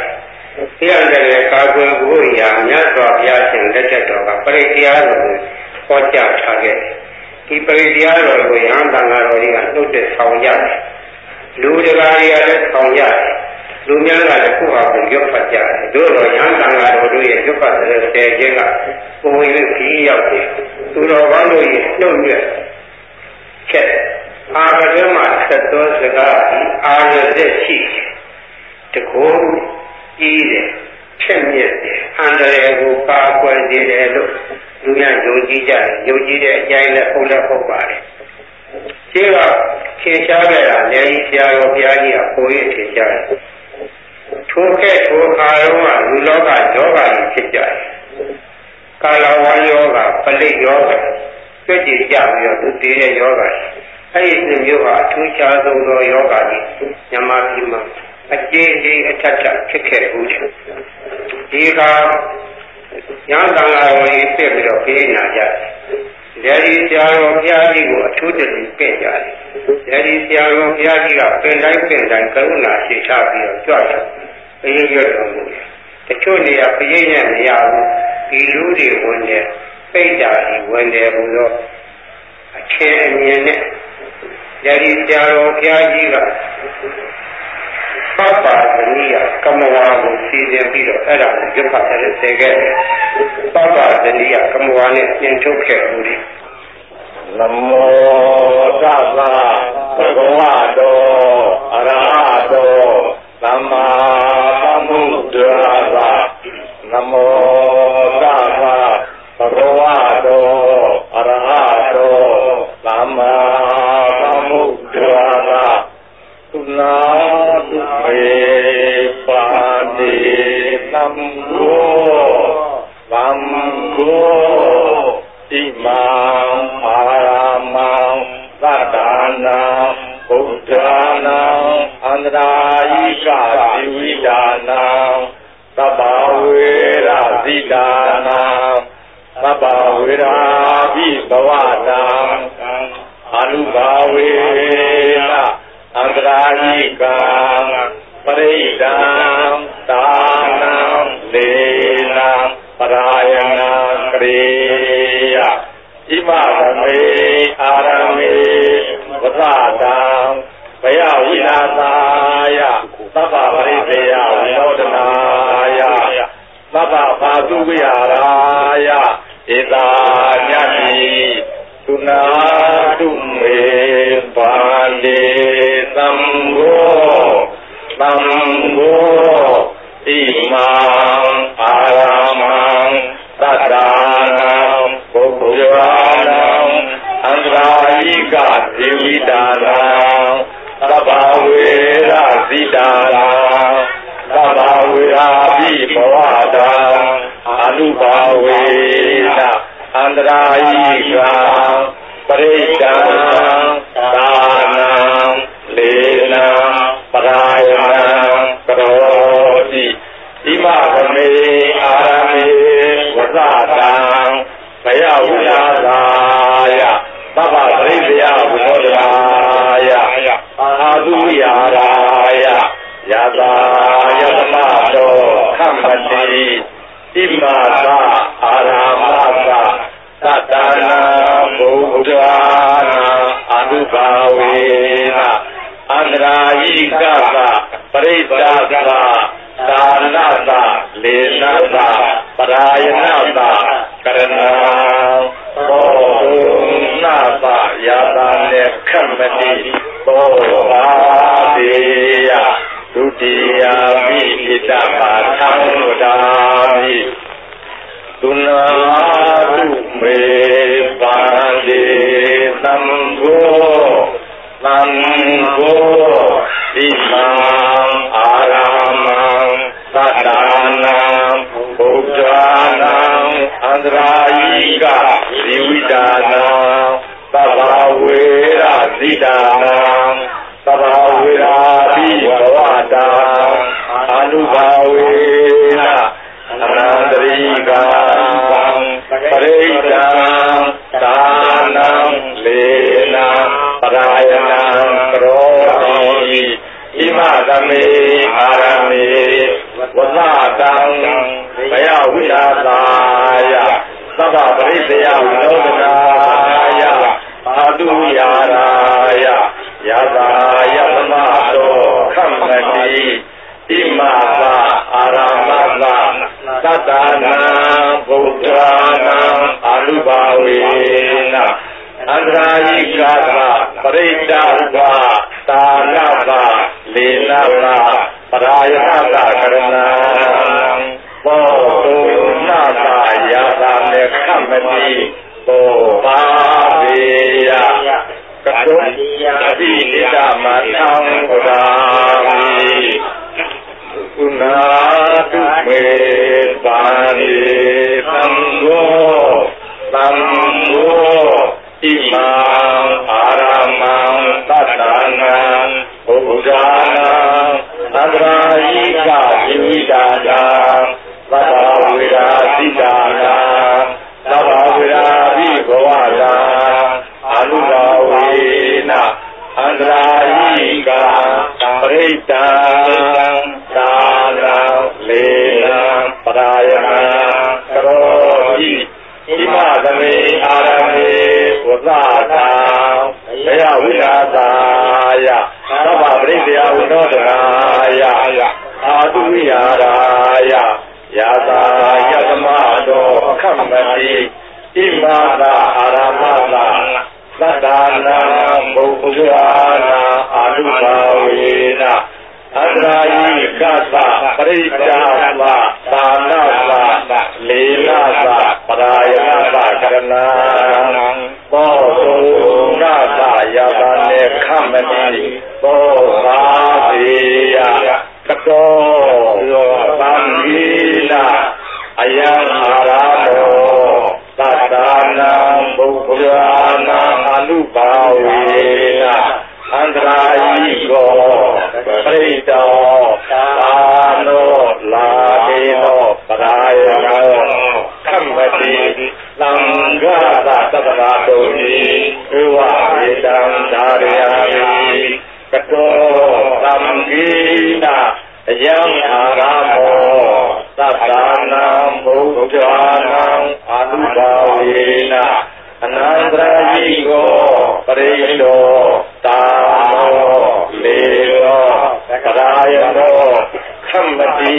ဘေးအန္တရာယ်ကာကွယ်ဖို့ရာမြတ်စွာဘုရားရှင်လက်ထက်တော်ကပရိတရားတော်ကိုဟောကြားထားခဲ့တယ်ဒီပရိတရားတော်ကိုရဟန်းသံဃာတော်တွေကနှုတ်တဲ့ဆောင်ရတယ်လူတကာတွေကလည်းဆောင်ရတယ်လူများကလည်းခုဟာကိုရွတ်ဖတ်ကြတယ်တို့တော့ရဟန်းသံဃာတော်တို့ရဲ့ရွတ်ဖတ်တဲ့ဆယ်ခြင်းကပုံဝင်ခီးရောက်တယ်သူတော်ကောင်းတို့ရဲ့နှုတ်ရွက်ချက်အာရကမဆက်သောစကားအာရတဲ့ရှိတကော ကြီးတယ်ချက်မြက်တယ်အန္တရာယ်ကိုပါကွယ်နေတယ်လို့လူများယုံကြည်ကြတယ်ယုံကြည်တဲ့အကြိုင်းနဲ့ဟုတ်လည်းဟုတ်ပါတယ်ဒီကထင်ရှားခဲ့တာလည်းဆရာတော်ဘုရားကြီးကကိုယ်ရထင်ရှားတယ်ထိုကဲ့ထိုအာရုံကလူလောကယောဂကြီးဖြစ်ကြတယ်ကာလဝါယောဂပလိယောဂပြည့်ကြည်ကြပြီးတော့သူတည်တဲ့ယောဂအဲ့ဒီသင်မျိုးဟာအထူးခြားဆုံးသောယောဂကြီးညမပြည်မှာ အကျေးကြီးအထက်ထဖြစ်ခဲ့ဘူးဒီကညာတန်လာတော်ကြီးပြည့်ပြီးတော့ပြေးနာကြတယ်။ဒီဆရာတော်ဘုရားကြီးကိုအထူးတည်းပြည့်ကြတယ်။ဒီဆရာတော်ဘုရားကြီးကပင်တိုင်းပင်တိုင်းကရုဏာရှိချပြီးတော့ကြွတယ်။အေးရွတ်တော်မူတယ်။တချို့နေရာပြည့်နဲ့မရဘူး။ဒီလူတွေဝင်တယ်ပိတ်တာဒီဝင်တယ်ဘုရားအချင်းအမြင်နဲ့ဒီဆရာတော်ဘုရားကြီးက ပပသနိယကမဝါကိုစီစဉ်ပြီးတော့အဲ့ဒါကိုရွတ်ဖတ်တယ်ဆဲခဲ့တယ်ပပသနိယကမဝါနဲ့ပြင်ထုတ်ခဲ့မှုတွေနမောတသဗ္ဗဝတောအရဟတောသမ္မာသမ္ဗုဒ္ဓါနမောတသဗ္ဗဝတောအရဟတောသမ္မာသမ္ဗုဒ္ဓါသုနာ တုမေပါတိသံဃောသံဃောဣမံအာရမံသတ္တနာဘုဒ္ဓနာအန္တရာယိကသီဝိဒါနာသဗ္ဗဝေရဇိဒါနာသဗ္ဗ ဝေရာဘိဘဝနာအနုဘာဝေရအန္တရာယိကံပရိဒံသာနံလေနံပရာယနာကရေယဣမရမေအာရမေဝသတံဘယဝိနာသာယသဗ္ဗပရိသေယဝိနောဒနာယသဗ္ဗဘာသူဝိဟာရာယဧတာညတိ สุนาทุเมปาเลตัมโกตัมโกอิมังอารามังตัดานังปุพยานังอันรายิกาสิวิดานังตบาเวราสิดานังตบาเวราภิปวาดังอนุภาเวนะ အန္တရာယိကပရိဒံသာနံလေနံပရာယနံကရောတိဣမဗမေအာရမေဝဇတံဘယဝိလာသာယသဗ္ဗပရိသေယဝိသောရာယအာသုယာရာယယသာယသမတောခမ္ပတိဣမသာအာရမသာ သတ္တနာဘုဒ္ဓနာအနုဘာဝေနအန္တရာယိကသပရိစ္ဆာသသာနသလေနသပရာယနသကရဏဘောနာသယာတာနေခမတိဘောဘာတိယဒုတိယမိဣတပါသံဝဒာမိ သုနာတုမေပါတိသံဃောသံဃောဣမံအာရမံ ရာယိကဇီဝိတာနာသဗ္ဗဝေရဇိတာနာသဗ္ဗဝေရာပိဘဝတာအနုဘာဝေနအနန္တရိကံပရိဒံသာနံလေနံပရာယနံကရောတိဣမသမေအာရမေဝဇတံဘယဝိလာသာယသဗ္ဗပရိသေယဝိနောဒနာယအာတုယာရာယယသာယသမတောခမ္မတိဣမသာအာရမသာ သတ္တနာဗုဒ္ဓနာအာလုဘာဝေနအန္တရာယိကသပရိဒ္ဒဝသာနသလေနသပရာယသကရဏဘောတုနာသာယာသာမေခမတိဘောပါပေယကတုအတိတမသံဝရာမိကုနာတုမေပါရိသံဃောသံဃောဣမံအာရမံသတ္တနာဘုရားနာသန္တရာယိကဇိဝိ တာနာသဗ္ဗဝေရာသိတာနာသဗ္ဗဝေရာဘိဘဝတာအ လေနံပရာယနံကရောတိဣမသမေအာရမေဝဇတာဘယဝိလာသာယသဗ္ဗပရိသေယဝိနောဒနာယအာတုဝိယာရာယယသာယသမတောခမ္မတိဣမသာအာရမသာသတ္တနာဘုရားနာအာတုဘာဝေန အန္တရာယိကသပရိစ္ဆာသသာနာသလေနာသပရာယနာသကရဏဘောသုနာသယတာနေခမတိဘောဘာတိယကတောသံဃိနာအယံအာရာမောသတ္တနာဘုရားနာအနုဘာဝေန အန္တရာယိကောပရိတောသာနောလာကေနောပရာယနောခမ္မတိသံဃာသတ္တရာတုံဤဧဝေတံဓာရယာမိကတောသံဃိနာအယံအာရမောသတ္တနာဘုရားနံအာနုဘာဝေန အနန္တရာယိကိုပရိတောတာမောလေရောကရာယနောခမ္မတိ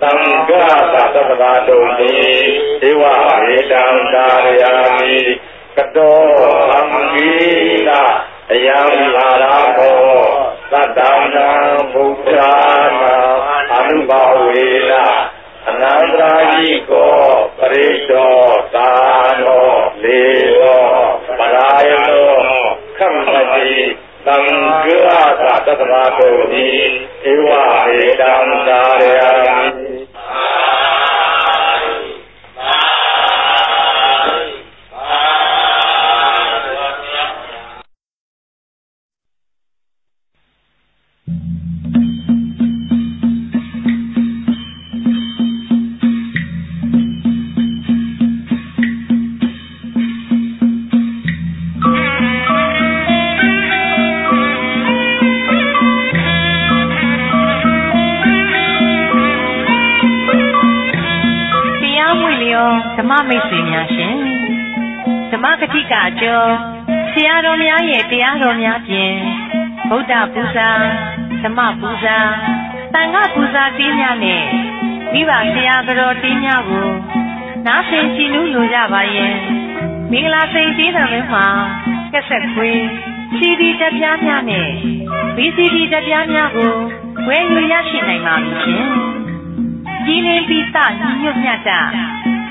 သံဃာသတ္တဗာတုံတိဧဝေတံကာရယာမိကတောသံဃိနာအယံလာရမောသတ္တနာဘုရားနာအနုဘဝေနအ နန္တရာယိကိုပရိတောတာနောလေရောပရာယနောခမ္မတိသံဃာသတ္တဗာတုတိဧဝေတံသာရယာ မိတ်ဆွေများရှင်ဓမ္မကတိကအကျော်ဆရာတော်များရဲ့တရားတော်များဖြင့်ဗုဒ္ဓပူဇာဓမ္မပူဇာသံဃပူဇာတင်းများနဲ့မိဘဆရာတော်တင်းများကိုနားဆင်ကြည်နူးလိုကြပါရဲ့မင်္ဂလာစိန်ကြီးတော်လည်းမှာကက်ဆက်ခွေး CD တက်ပြားများနဲ့ VCD တက်ပြားများကိုဝယ်ယူရရှိနိုင်ပါပြီရှင်။ကြီးလင်းပြီးစညွတ်မြတ်တာ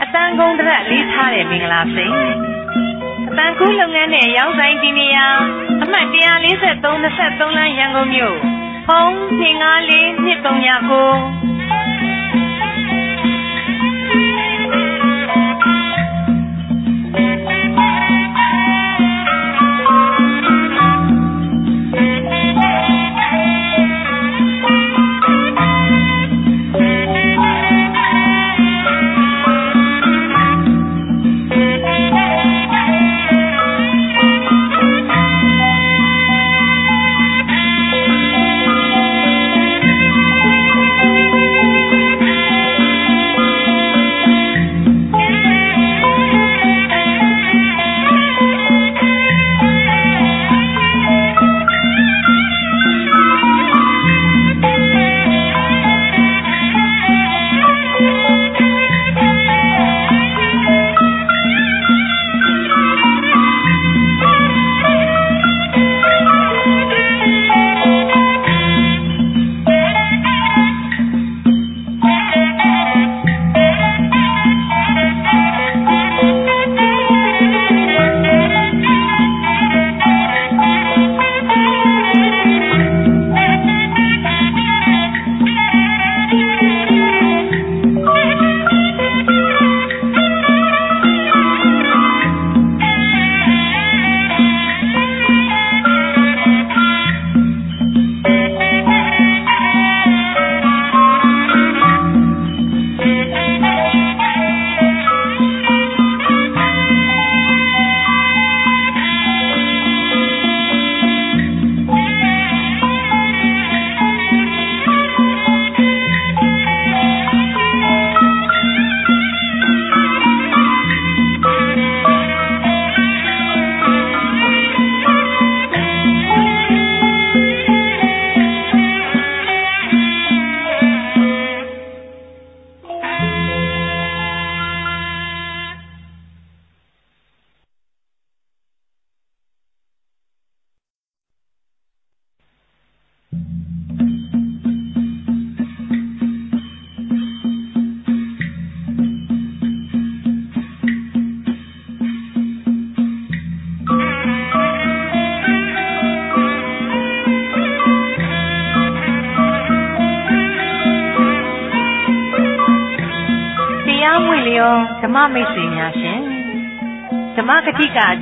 အတန်ကုန်တရက်လေးထားတဲ့မင်္ဂလာစိန်အတန်ကူးလုပ်ငန်းနဲ့ရောင်းဆိုင်ဒီနေရာအမှတ်143 23လမ်းရန်ကုန်မြို့ဖုန်း254 2339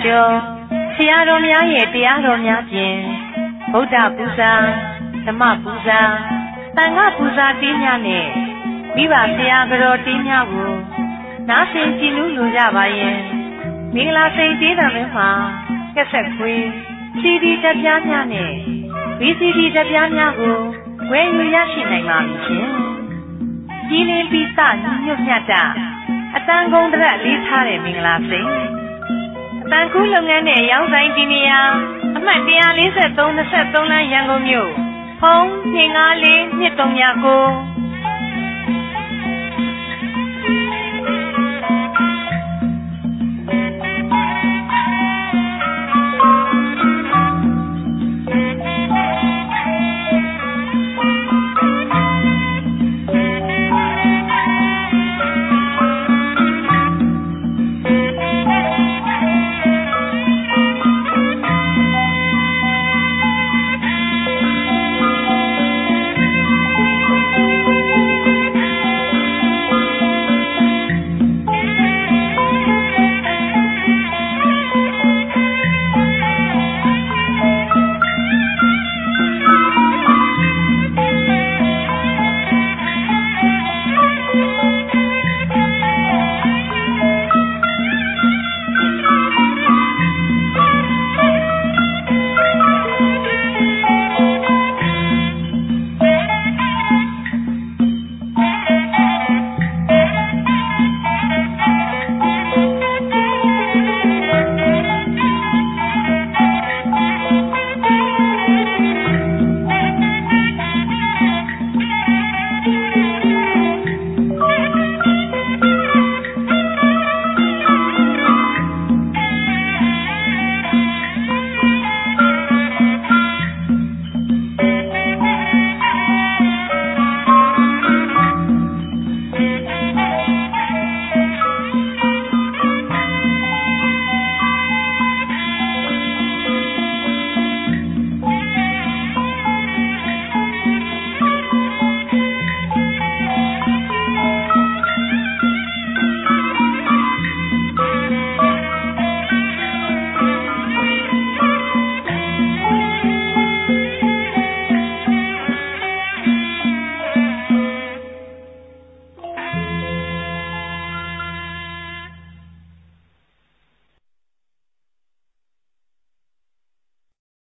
ကတိကအကျော်ဆရာတော်များရဲ့တရားတော်များဖြင့်ဗုဒ္ဓပူဇာဓမ္မပူဇာသံဃပူဇာတင်းများနဲ့မိဘဆရာတော်တင်းများကိုနားဆင်ကြည်နူးလိုကြပါရဲ့မင်္ဂလာစိန်ကျေးတော်လည်းမှာကက်ဆက်ခွေး CD တက်ပြားများနဲ့ VCD တက်ပြားများကိုဝယ်ယူရရှိနိုင်ပါပြီရှင်။ကြီးလင်းပြီးစညွတ်မြတ်တာအတန်ကုန်တရက်လေးထားတဲ့မင်္ဂလာစိန်အ တန်ကူးလုပ်ငန်းနဲ့ရောင်းဆိုင်ဒီနေရာအမှတ်143 23လမ်းရန်ကုန်မြို့ဖုန်း254 2339